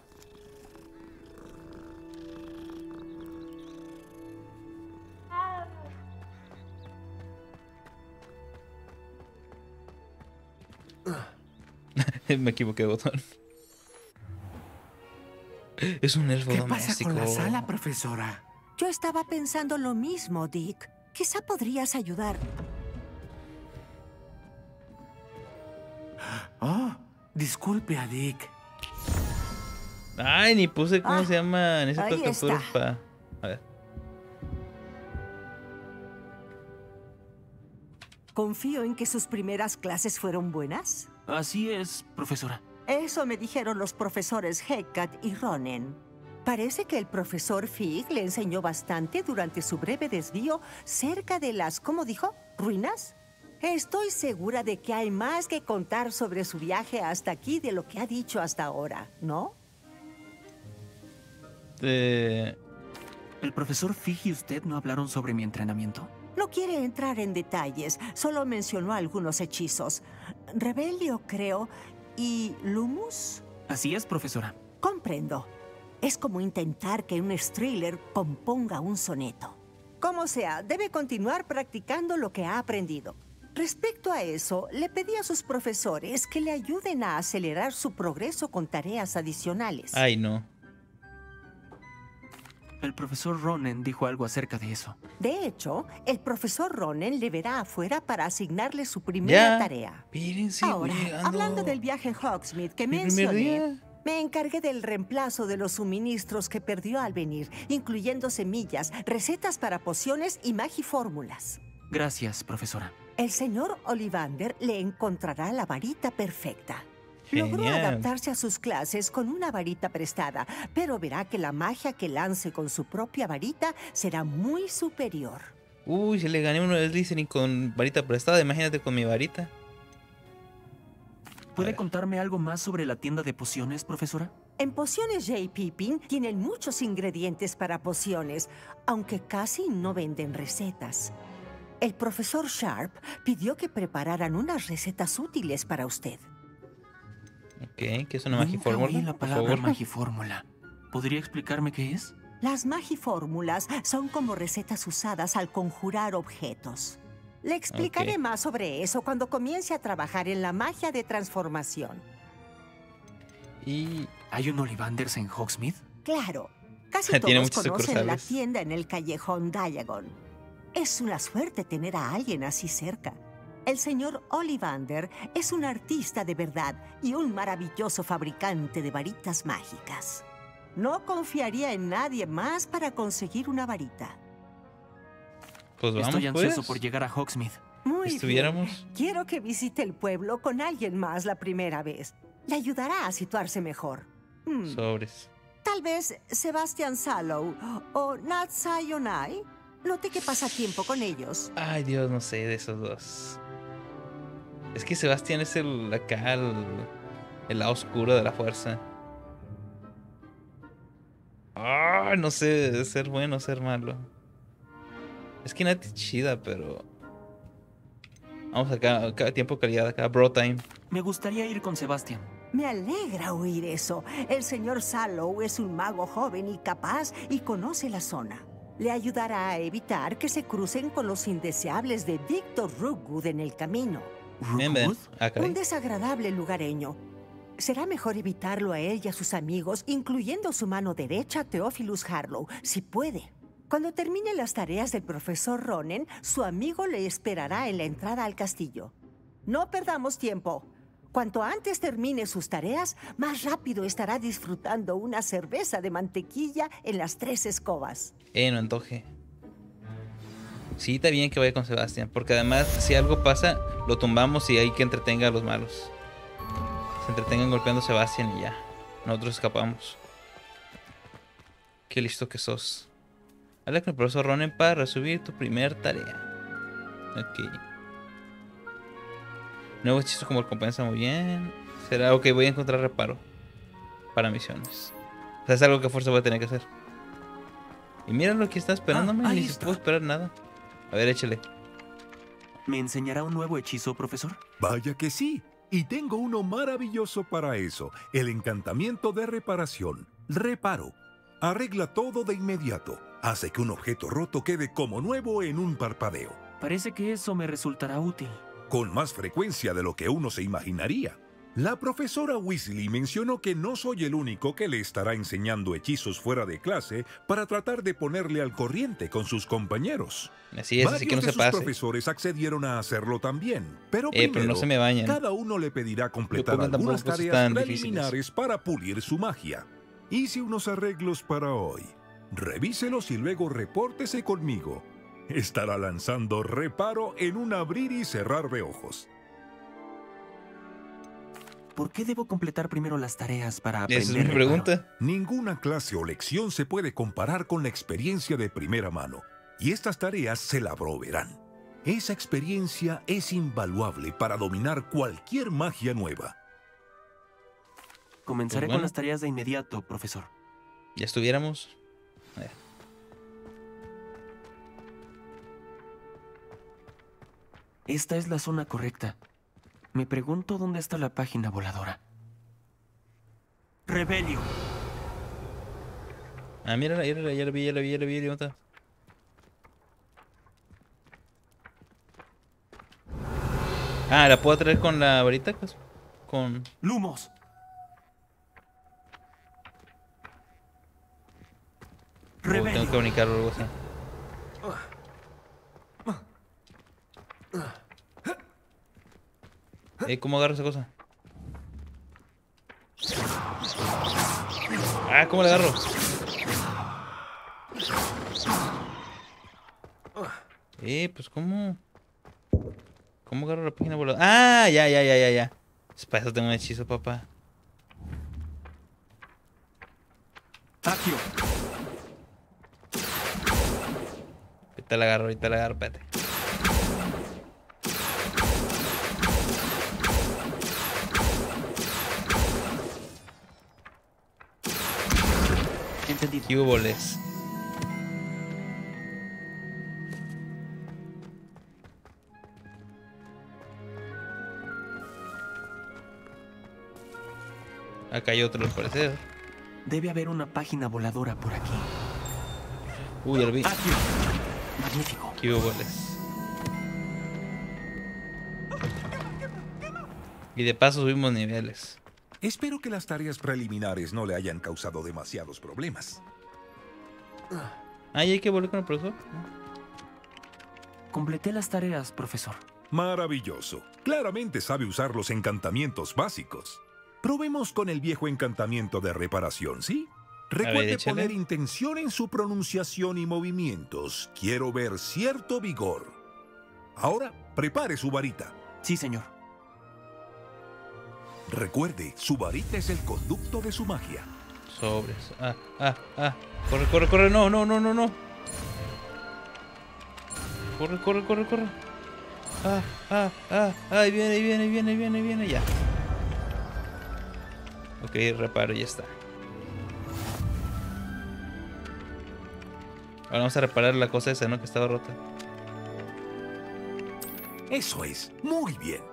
Me equivoqué de botón. Es un elfo ¿Qué pasa doméstico. con la sala, profesora? Yo estaba pensando lo mismo, Dick. Quizá podrías ayudar. Oh, disculpe a Dick. Ay, ni puse cómo Ah, se llama ahí capturas está. para. A ver. Confío en que sus primeras clases fueron buenas. Así es, profesora. Eso me dijeron los profesores Heckat y Ronen. Parece que el profesor Fig le enseñó bastante durante su breve desvío cerca de las, ¿cómo dijo? ¿Ruinas? Estoy segura de que hay más que contar sobre su viaje hasta aquí de lo que ha dicho hasta ahora, ¿no? Eh, ¿El profesor Fig y usted no hablaron sobre mi entrenamiento? No quiere entrar en detalles, solo mencionó algunos hechizos. Rebelio, creo, y Lumus. Así es, profesora. Comprendo. Es como intentar que un thriller componga un soneto. Como sea, debe continuar practicando lo que ha aprendido. Respecto a eso, le pedí a sus profesores que le ayuden a acelerar su progreso con tareas adicionales. Ay, no. El profesor Ronen dijo algo acerca de eso. De hecho, el profesor Ronen le verá afuera para asignarle su primera Ya. tarea. Ahora, llegando. hablando del viaje Hogsmeade que mencioné, me encargué del reemplazo de los suministros que perdió al venir, incluyendo semillas, recetas para pociones y magifórmulas. Gracias, profesora. El señor Olivander le encontrará la varita perfecta. Logró adaptarse a sus clases con una varita prestada, pero verá que la magia que lance con su propia varita será muy superior. Uy, si le gané uno de Slytherin con varita prestada, imagínate con mi varita. ¿Puede contarme algo más sobre la tienda de pociones, profesora? En Pociones J. Pippin tienen muchos ingredientes para pociones, aunque casi no venden recetas. El profesor Sharp pidió que prepararan unas recetas útiles para usted. Ok, ¿qué es una Nunca magifórmula? oí la Por palabra favor. magifórmula. ¿Podría explicarme qué es? Las magifórmulas son como recetas usadas al conjurar objetos. Le explicaré más sobre eso cuando comience a trabajar en la magia de transformación. Y ¿Hay un Ollivanders en Hogsmeade? Claro, casi todos conocen la tienda en el callejón Diagon. Es una suerte tener a alguien así cerca. El señor Ollivander es un artista de verdad y un maravilloso fabricante de varitas mágicas. No confiaría en nadie más para conseguir una varita. Pues vamos, Estoy ansioso pues. por llegar a Hogsmeade. Muy Estuviéramos. bien. Quiero que visite el pueblo con alguien más la primera vez. Le ayudará a situarse mejor. Hmm, Sobres. Tal vez Sebastian Sallow o Nat Sayonai. Note que pasa tiempo con ellos. Ay, Dios, no sé de esos dos. Es que Sebastián es el acá, el, el lado oscuro de la fuerza. Ah, no sé ser bueno o ser malo. Es que Nat es chida, pero. Vamos acá, acá tiempo calidad, acá, bro time. Me gustaría ir con Sebastián. Me alegra oír eso. El señor Sallow es un mago joven y capaz y conoce la zona. Le ayudará a evitar que se crucen con los indeseables de Victor Rookwood en el camino. Ven, ven. Ah. Un desagradable lugareño. Será mejor evitarlo a él y a sus amigos, incluyendo su mano derecha, Theophilus Harlow, si puede. Cuando termine las tareas del profesor Ronen, su amigo le esperará en la entrada al castillo. No perdamos tiempo. Cuanto antes termine sus tareas, más rápido estará disfrutando una cerveza de mantequilla en las tres escobas. Eh, no antoje. Sí, está bien que vaya con Sebastián, porque además, si algo pasa, lo tumbamos y hay que entretenga a los malos. Se entretengan golpeando a Sebastián y ya. Nosotros escapamos. Qué listo que sos. Habla con el profesor Ronen para resubir tu primer tarea. Ok. Nuevo hechizo como recompensa, muy bien. Será ok, voy a encontrar reparo. Para misiones. O sea, es algo que a fuerza voy a tener que hacer. Y mira lo que está esperándome, Ah, ni se está. puedo esperar nada. A ver, échale. ¿Me enseñará un nuevo hechizo, profesor? Vaya que sí. Y tengo uno maravilloso para eso. El encantamiento de reparación. Reparo. Arregla todo de inmediato. Hace que un objeto roto quede como nuevo en un parpadeo. Parece que eso me resultará útil. Con más frecuencia de lo que uno se imaginaría. La profesora Weasley mencionó que no soy el único que le estará enseñando hechizos fuera de clase para tratar de ponerle al corriente con sus compañeros. Así es, así Varios que no de se sus pase. profesores accedieron a hacerlo también, pero Eh, pero no se me bañen. cada uno le pedirá completar algunas tareas difíciles. preliminares para pulir su magia. Hice unos arreglos para hoy. Revíselos y luego repórtese conmigo. Estará lanzando reparo en un abrir y cerrar de ojos. ¿Por qué debo completar primero las tareas para aprender? Esa es mi reparo? pregunta. Ninguna clase o lección se puede comparar con la experiencia de primera mano, y estas tareas se la proveerán. Esa experiencia es invaluable para dominar cualquier magia nueva. Comenzaré Pues bueno. con las tareas de inmediato, profesor. Ya estuviéramos. A ver. Esta es la zona correcta. Me pregunto dónde está la página voladora. Rebelio. Ah, mírala, mírala, ya la vi, ya la vi, ya la vi, ¿dónde está? Ah, ¿la puedo traer con la varita? Cas? Con... Lumos. o tengo que brincar o algo así. Eh, ¿cómo agarro esa cosa? Ah, ¿cómo la agarro? Eh, pues ¿cómo? ¿Cómo agarro la página voladora? Ah, ya, ya, ya, ya, ya. Es Para eso tengo un hechizo, papá. Ahorita la agarro, ahorita la agarro, espérate. ¿Qué? Acá hay otro, al parecer. Debe haber una página voladora por aquí. Uy, el vi. Magnífico. Y de paso subimos niveles. Espero que las tareas preliminares no le hayan causado demasiados problemas. Ah, ¿y hay que volver con el profesor? Completé las tareas, profesor. Maravilloso. Claramente sabe usar los encantamientos básicos. Probemos con el viejo encantamiento de reparación, ¿sí? Recuerde poner intención en su pronunciación y movimientos. Quiero ver cierto vigor. Ahora, prepare su varita. Sí, señor. Recuerde, su varita es el conducto de su magia. Sobres. Ah, ah, ah. Corre, corre, corre. No, no, no, no, no. Corre, corre, corre, corre. Ah, ah, ah. Ahí viene, ahí viene, ahí viene, ahí viene, viene, ya. Ok, reparo, ya está. Ahora vamos a reparar la cosa esa, ¿no? Que estaba rota. Eso es, muy bien.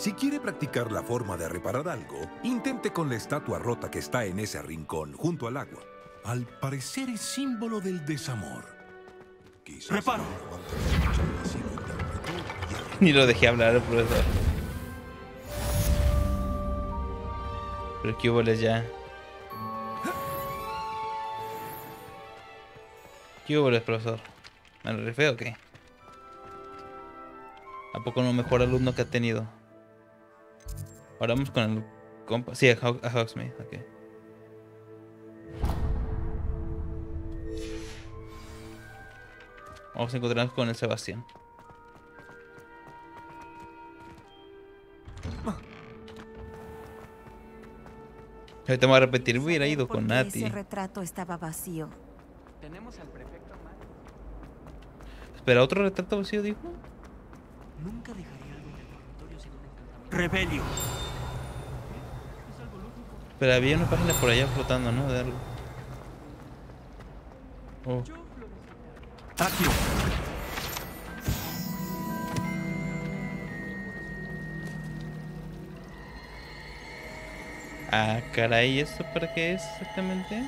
Si quiere practicar la forma de reparar algo, intente con la estatua rota que está en ese rincón, junto al agua. Al parecer es símbolo del desamor. Quizás Reparo. Ni lo dejé hablar profesor. Pero qué hubo les ya. ¿Qué hubo les, profesor? ¿Me lo o qué? ¿A poco no mejor alumno que ha tenido? Ahora vamos con el compa. Sí, a, Hawk- a Hogsmeade, ok. Vamos a encontrarnos con el Sebastián. Ahorita me voy a repetir, hubiera ido ¿Por con Nati. Ese retrato estaba vacío. Tenemos al prefecto Espera, ¿otro retrato vacío dijo? Nunca dejaría algo en el dormitorio sin un encantamiento. Rebelio. Pero había una página por allá flotando, ¿no? De algo. Oh. Accio. Ah, caray, ¿y esto para qué es exactamente?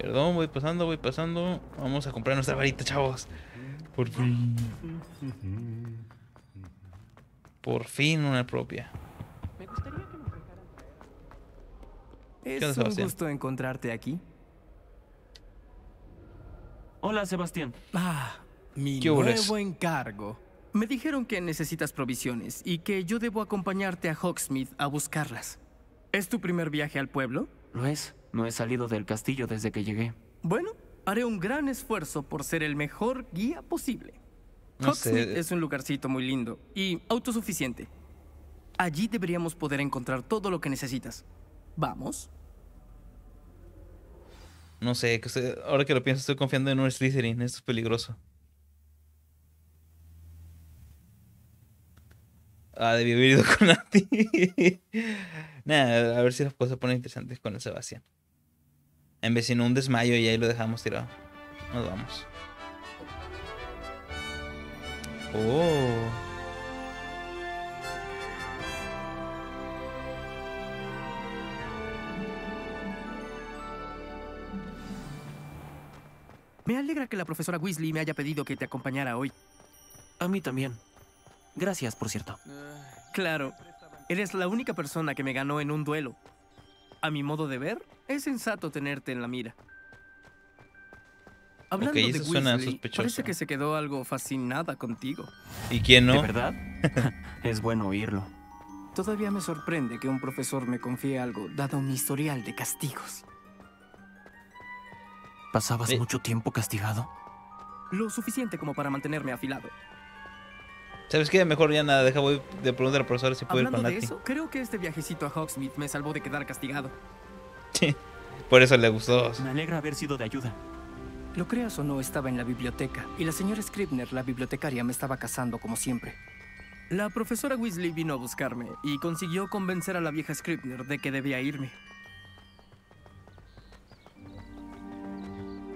Perdón, voy pasando, voy pasando. Vamos a comprar nuestra varita, chavos. Por fin. Por fin una propia. Es onda, un Sebastián? gusto encontrarte aquí. Hola, Sebastián. Ah, mi ¿Qué hubo, Les? nuevo encargo. Me dijeron que necesitas provisiones y que yo debo acompañarte a Hogsmeade a buscarlas. ¿Es tu primer viaje al pueblo? Lo es. No he salido del castillo desde que llegué. Bueno, haré un gran esfuerzo por ser el mejor guía posible. No sé. es un lugarcito muy lindo y autosuficiente. Allí deberíamos poder encontrar todo lo que necesitas. ¿Vamos? No sé, que usted- ahora que lo pienso, estoy confiando en un Slytherin. Esto es peligroso. Ah, debí haber ido con Nati. Nada, a ver si las cosas se ponen interesantes con el Sebastián. En vez de un desmayo y ahí lo dejamos tirado. Nos vamos. Oh. Me alegra que la profesora Weasley me haya pedido que te acompañara hoy. A mí también. Gracias, por cierto. Claro, eres la única persona que me ganó en un duelo. A mi modo de ver, es sensato tenerte en la mira. Hablando Ok, de eso suena Weasley, sospechoso. parece que se quedó algo fascinada contigo. ¿Y quién no? ¿De verdad? es bueno oírlo. Todavía me sorprende que un profesor me confíe algo, dado mi historial de castigos. ¿Pasabas Eh. mucho tiempo castigado? Lo suficiente como para mantenerme afilado. ¿Sabes qué? Mejor ya nada, deja voy de preguntar al profesor si puedo ir Hablando con de Nati. eso, creo que este viajecito a Hogsmeade me salvó de quedar castigado. Por eso le gustó. Me alegra haber sido de ayuda. Lo creas o no, estaba en la biblioteca y la señora Scribner, la bibliotecaria, me estaba cazando como siempre. La profesora Weasley vino a buscarme y consiguió convencer a la vieja Scribner de que debía irme.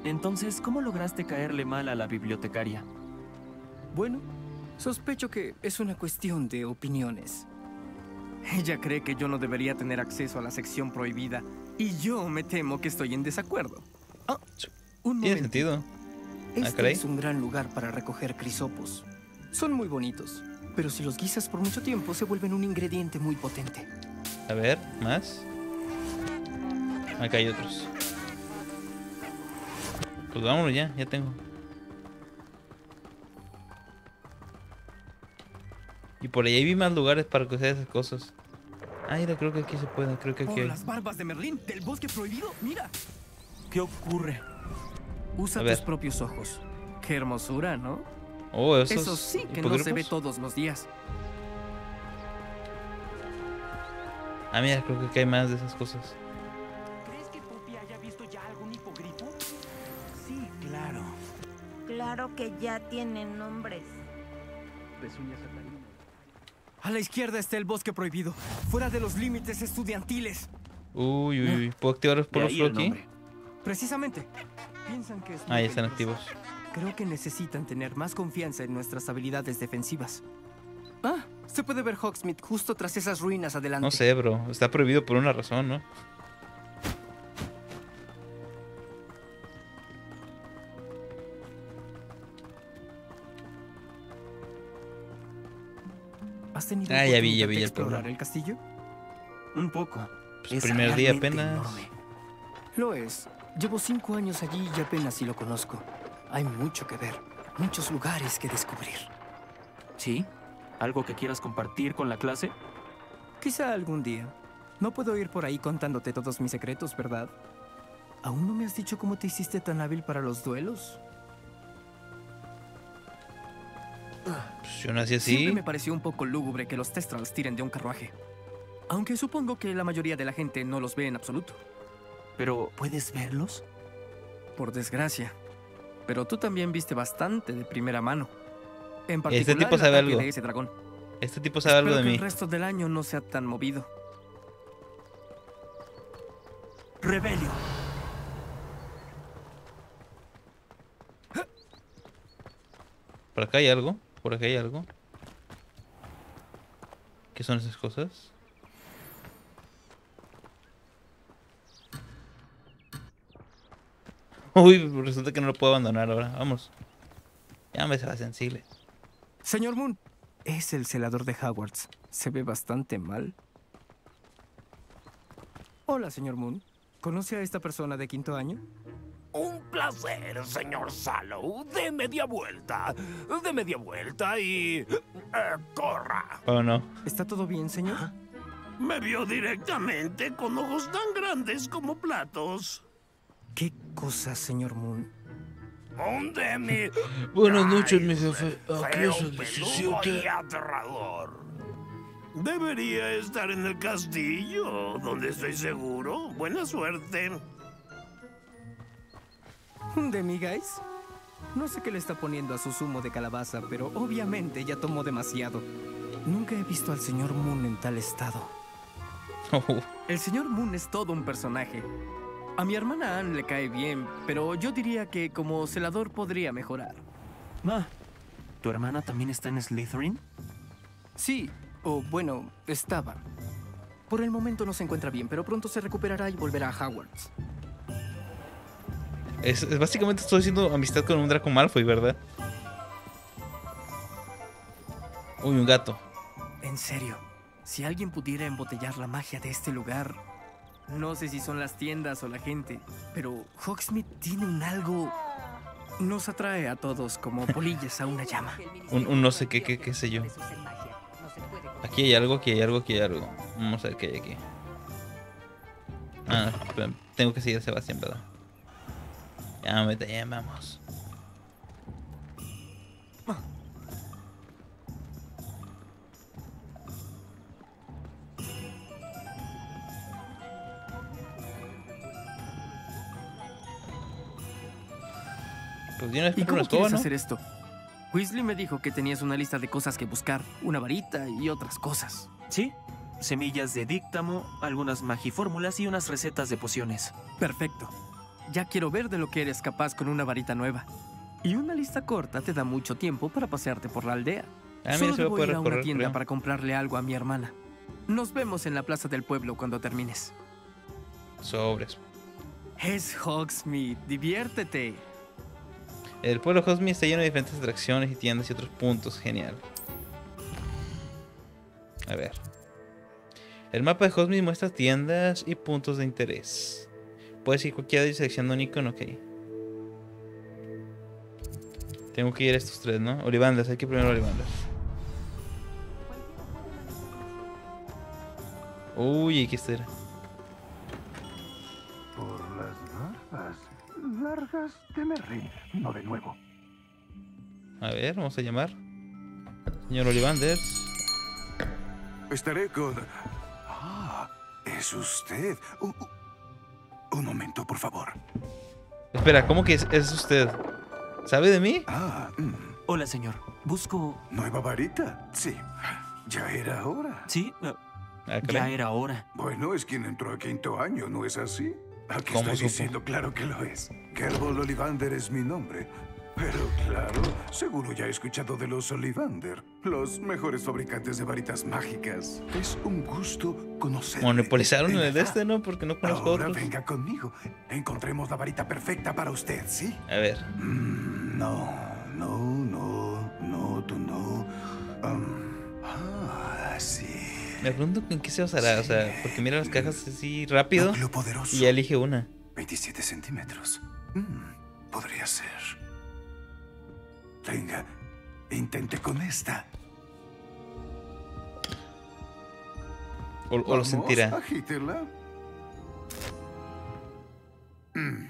Entonces, ¿cómo lograste caerle mal a la bibliotecaria? Bueno, sospecho que es una cuestión de opiniones. Ella cree que yo no debería tener acceso a la sección prohibida y yo me temo que estoy en desacuerdo. Ah, un Tiene sentido. Ah, Este caray. es un gran lugar para recoger crisopos. Son muy bonitos, pero si los guisas por mucho tiempo se vuelven un ingrediente muy potente. A ver, más. Acá hay otros. Pues vámonos ya, ya tengo. Y por ahí vi más lugares para coger esas cosas. Ah, mira, creo que aquí se puede, creo que aquí Por hay. las barbas de Merlín, del bosque prohibido, mira. ¿Qué ocurre? Usa A tus propios ojos. Qué hermosura, ¿no? Oh, esos Eso sí que no se ve todos los días. Ah, mira, creo que aquí hay más de esas cosas. ¿Crees que Poppy haya visto ya algún hipogrifo? Sí, claro. Claro que ya tienen nombres. A la izquierda está el bosque prohibido, fuera de los límites estudiantiles. Uy, uy, uy. ¿Puedo activar los polos ahí el aquí? Precisamente. Piensan que Ah, ya están peligroso. activos. Creo que necesitan tener más confianza en nuestras habilidades defensivas. Ah, se puede ver Hogsmeade justo tras esas ruinas adelante. No sé, bro. Está prohibido por una razón, ¿no? ¿Has tenido Ah, ya vi, ya vi el explorar el castillo? Un poco. Pues primer día apenas. Lo es. Llevo cinco años allí y apenas si lo conozco. Hay mucho que ver, muchos lugares que descubrir. ¿Sí? ¿Algo que quieras compartir con la clase? Quizá algún día. No puedo ir por ahí contándote todos mis secretos, ¿verdad? ¿Aún no me has dicho cómo te hiciste tan hábil para los duelos? Pues yo nací Siempre así. me pareció un poco lúgubre que los Testrals tiren de un carruaje. Aunque supongo que la mayoría de la gente no los ve en absoluto. Pero, ¿puedes verlos? Por desgracia. Pero tú también viste bastante de primera mano. En Este particular, tipo el sabe algo. de ese dragón. Este tipo sabe algo Espero de que mí. el resto del año no sea tan movido. Rebelio. Por acá hay algo. Por acá hay algo. ¿Qué son esas cosas? Uy, resulta que no lo puedo abandonar ahora. Vamos. Ya me se va sensible. Señor Moon, es el celador de Hogwarts. Se ve bastante mal. Hola, señor Moon. ¿Conoce a esta persona de quinto año? Un placer, señor Sallow. De media vuelta. De media vuelta y... eh, corra. Oh, no. ¿Está todo bien, señor? Me vio directamente con ojos tan grandes como platos. ¿Qué cosa, señor Moon? Un demi... Buenas noches, mi jefe. Aquí Feo, es el peludo 17. y aterrador. Debería estar en el castillo, donde estoy seguro. Buena suerte. ¿Un demiguys? No sé qué le está poniendo a su zumo de calabaza, pero obviamente ya tomó demasiado. Nunca he visto al señor Moon en tal estado. El señor Moon es todo un personaje. A mi hermana Anne le cae bien, pero yo diría que como celador podría mejorar. Ma, ¿tu hermana también está en Slytherin? Sí, o bueno, estaba. Por el momento no se encuentra bien, pero pronto se recuperará y volverá a Hogwarts. Es, es- básicamente estoy haciendo amistad con un Draco Malfoy, ¿verdad? Uy, un gato. En serio, si alguien pudiera embotellar la magia de este lugar, no sé si son las tiendas o la gente, pero Hogsmeade tiene un algo... Nos atrae a todos como polillas a una llama. Un, un no sé qué, qué, qué sé yo. Aquí hay algo, aquí hay algo, aquí hay algo. Vamos a ver qué hay aquí. Ah, tengo que seguir a Sebastián, ¿verdad? Ya, vete, ya, vamos. Pues ¿Y cómo escoba, quieres ¿no? hacer esto? Weasley me dijo que tenías una lista de cosas que buscar, una varita y otras cosas. Sí, semillas de díctamo, algunas magifórmulas y unas recetas de pociones. Perfecto. Ya quiero ver de lo que eres capaz con una varita nueva. Y una lista corta te da mucho tiempo para pasearte por la aldea. Ah, Solo debo ir a una tienda para comprarle algo a mi hermana. Nos vemos en la plaza del pueblo cuando termines. Sobres. Es Hogsmeade, diviértete. El pueblo Hogsmeade está lleno de diferentes atracciones y tiendas y otros puntos. Genial. A ver. El mapa de Hogsmeade muestra tiendas y puntos de interés. Puedes ir cualquiera de ellos seleccionando un icono, ok. Tengo que ir a estos tres, ¿no? Olivanders, hay que ir primero a Olivanders. Uy, aquí está. era. Por las barbas largas de Merry. No de nuevo. A ver, vamos a llamar. Señor Olivanders. Estaré con... Ah, es usted. Un, un momento, por favor. Espera, ¿cómo que es, es usted? ¿Sabe de mí? Ah, mm. Hola, señor. Busco... ¿Nueva varita? Sí. Ya era hora. Sí, Ah, ya era hora. Bueno, es quien entró a quinto año, ¿no es así? Aquí ¿Cómo estoy supo? diciendo, claro que lo es. Kerbal Olivander es mi nombre. Pero claro, seguro ya he escuchado de los Olivander, los mejores fabricantes de varitas mágicas. Es un gusto conocer. Monopolizaron el de este, ¿no? Porque no conozco Ahora otros. venga conmigo. Encontremos la varita perfecta para usted, ¿sí? A ver. Mm, no, no, no, no, tú no. Um, ah, sí. Me pregunto en qué se basará, o sea, porque mira las cajas así rápido Núcleo poderoso. y ya elige una. 27 centímetros. Mm, podría ser. Venga, intente con esta. O, o lo sentirá. Agítela. Mm,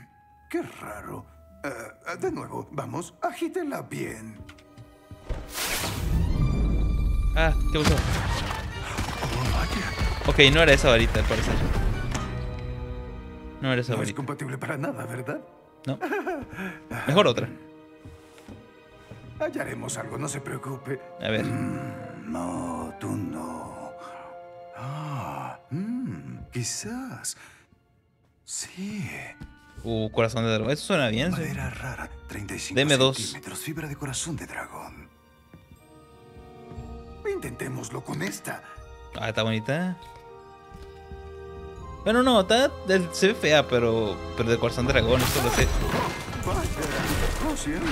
qué raro. Eh, de nuevo, vamos, agítela bien. Ah, ¿qué pasó? Ok, no era esa varita, al parecer. No era esa No es varita. compatible para nada, ¿verdad? No. Mejor otra. Hallaremos algo, no se preocupe. A ver. Mm, no, tú no. Ah, mm, quizás. Sí. Uh, corazón de dragón. Eso suena bien. sí. Madera rara, 35 Deme dos. centímetros, fibra de corazón de dragón. Intentémoslo con esta. Ah, está bonita. Bueno, no, está, se ve fea, pero, pero de corazón de dragón, eso lo sé. Vaya, lo siento.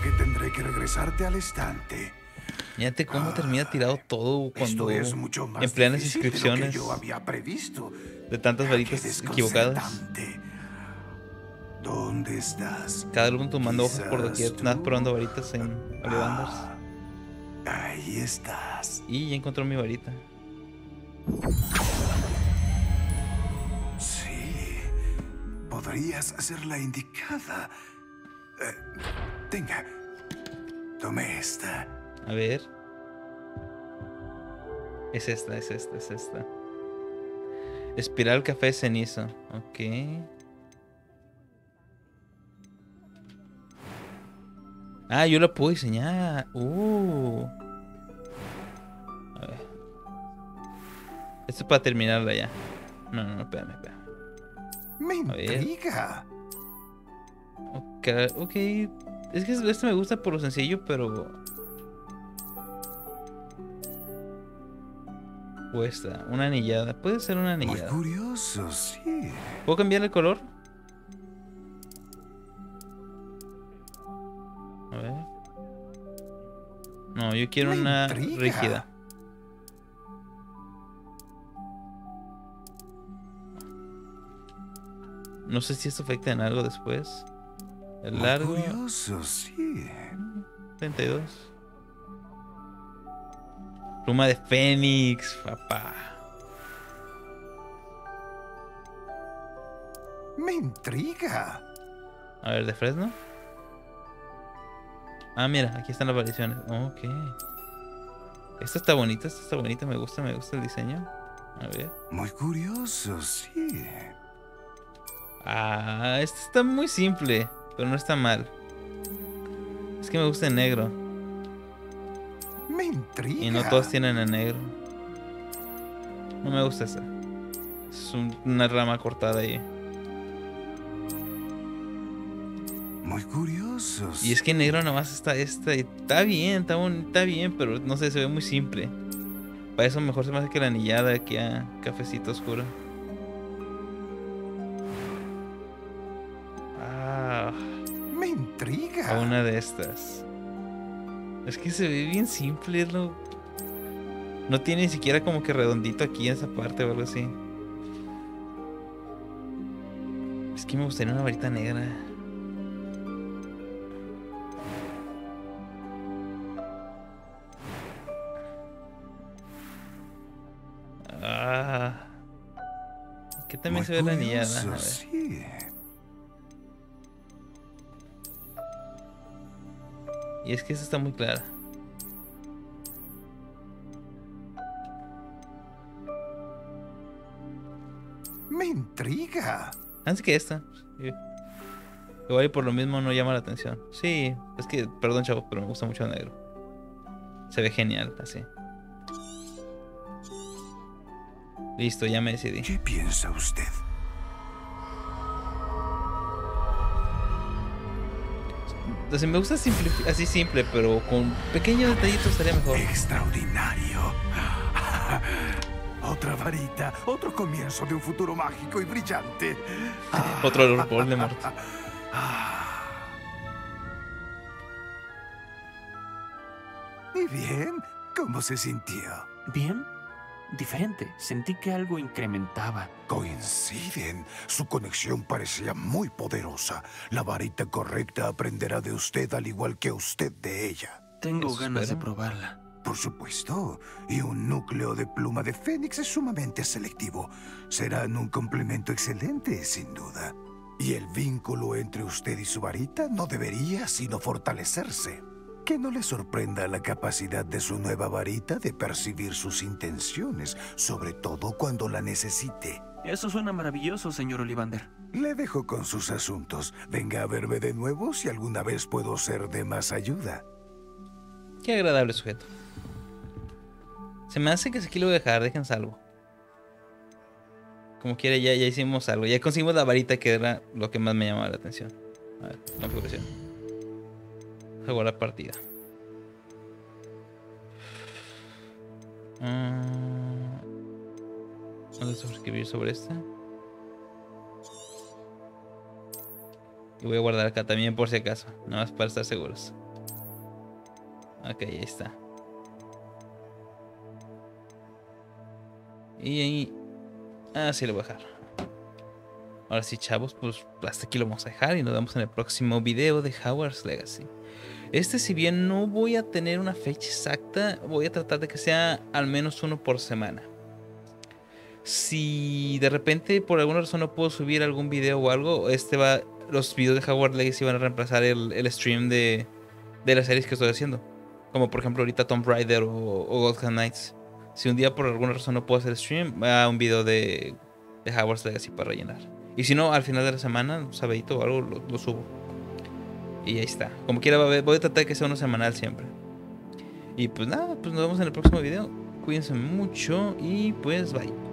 Creo que tendré que regresarte al estante. Fíjate cómo termina tirado todo cuando es mucho más emplean las difícil de inscripciones yo había previsto. de tantas varitas equivocadas. ¿Dónde estás? Cada alumno tomando hojas por doquier, nada probando varitas en Ollivanders. Ahí estás. Y ya encontró mi varita. Sí. Podrías ser la indicada. Tenga. Tome esta. A ver. Es esta, es esta, es esta. Espiral café cenizo. Ok. Ah, yo la puedo diseñar. Uh. A ver. Esto es para terminarla ya. No, no, no, espérame, espérame. Me intriga. Ok, ok. Es que esto me gusta por lo sencillo, pero. Cuesta. Una anillada. Puede ser una Muy anillada. curioso, sí. ¿Puedo cambiar el color? A ver. No, yo quiero una rígida. No sé si esto afecta en algo después. El Muy largo. curioso, sí. 32. Pluma de Fénix, papá. Me intriga. A ver, de Fresno. Ah, mira, aquí están las variaciones. Ok. Esta está bonita, esta está bonita, me gusta, me gusta el diseño. A ver. Muy curioso, sí. Ah, este está muy simple, pero no está mal. Es que me gusta el negro. Me intriga. Y no todos tienen el negro. No me gusta esa. Es un- una rama cortada ahí. Muy curiosos. Y es que negro nomás está esta. Está bien, está, está bien, pero no sé, se ve muy simple. Para eso mejor se me hace que la anillada aquí a cafecito oscuro. Una de estas. Es que se ve bien simple, no. No tiene ni siquiera como que redondito aquí en esa parte o algo así. Es que me gustaría una varita negra. Ah. Que también se ve la anillada. A ver. Y es que esa está muy clara. Me intriga. Antes que esta. Igual y por lo mismo no llama la atención. Sí, es que, perdón chavos, pero me gusta mucho el negro. Se ve genial, así. Listo, ya me decidí. ¿Qué piensa usted? Entonces me gusta simplifi- así simple, pero con pequeños detallitos estaría mejor. Extraordinario. Otra varita, otro comienzo de un futuro mágico y brillante. Otro Lord Voldemort. Y bien, ¿cómo se sintió? Bien. Diferente. Sentí que algo incrementaba. Coinciden. Su conexión parecía muy poderosa. La varita correcta aprenderá de usted al igual que usted de ella. Tengo ganas de probarla. Por supuesto. Y un núcleo de pluma de Fénix es sumamente selectivo. Serán un complemento excelente, sin duda. Y el vínculo entre usted y su varita no debería sino fortalecerse. Que no le sorprenda la capacidad de su nueva varita de percibir sus intenciones, sobre todo cuando la necesite. Eso suena maravilloso, señor Olivander. Le dejo con sus asuntos. Venga a verme de nuevo si alguna vez puedo ser de más ayuda. Qué agradable sujeto. Se me hace que aquí lo voy a dejar, dejen salvo. Como quiera, ya, ya hicimos algo. Ya conseguimos la varita que era lo que más me llamaba la atención. A ver, configuración. Juego la partida. Ah, a suscribir sobre esta. Y voy a guardar acá también por si acaso. Nada más para estar seguros. Ok, ahí está. Y ahí. Ah, sí, lo voy a dejar. Ahora sí, chavos, pues hasta aquí lo vamos a dejar y nos vemos en el próximo video de Howard's Legacy. Este, si bien no voy a tener una fecha exacta, voy a tratar de que sea al menos uno por semana. Si de repente por alguna razón no puedo subir algún video o algo, este va, los videos de Howard Legacy van a reemplazar el, stream de, de las series que estoy haciendo. Como por ejemplo ahorita Tomb Raider o, o Gotham Knights. Si un día por alguna razón no puedo hacer stream, va un video de, de Howard's Legacy para rellenar. Y si no, al final de la semana, un sabadito o algo, lo, lo subo. Y ahí está. Como quiera, voy a tratar de que sea uno semanal siempre. Y pues nada, pues nos vemos en el próximo video. Cuídense mucho y pues bye.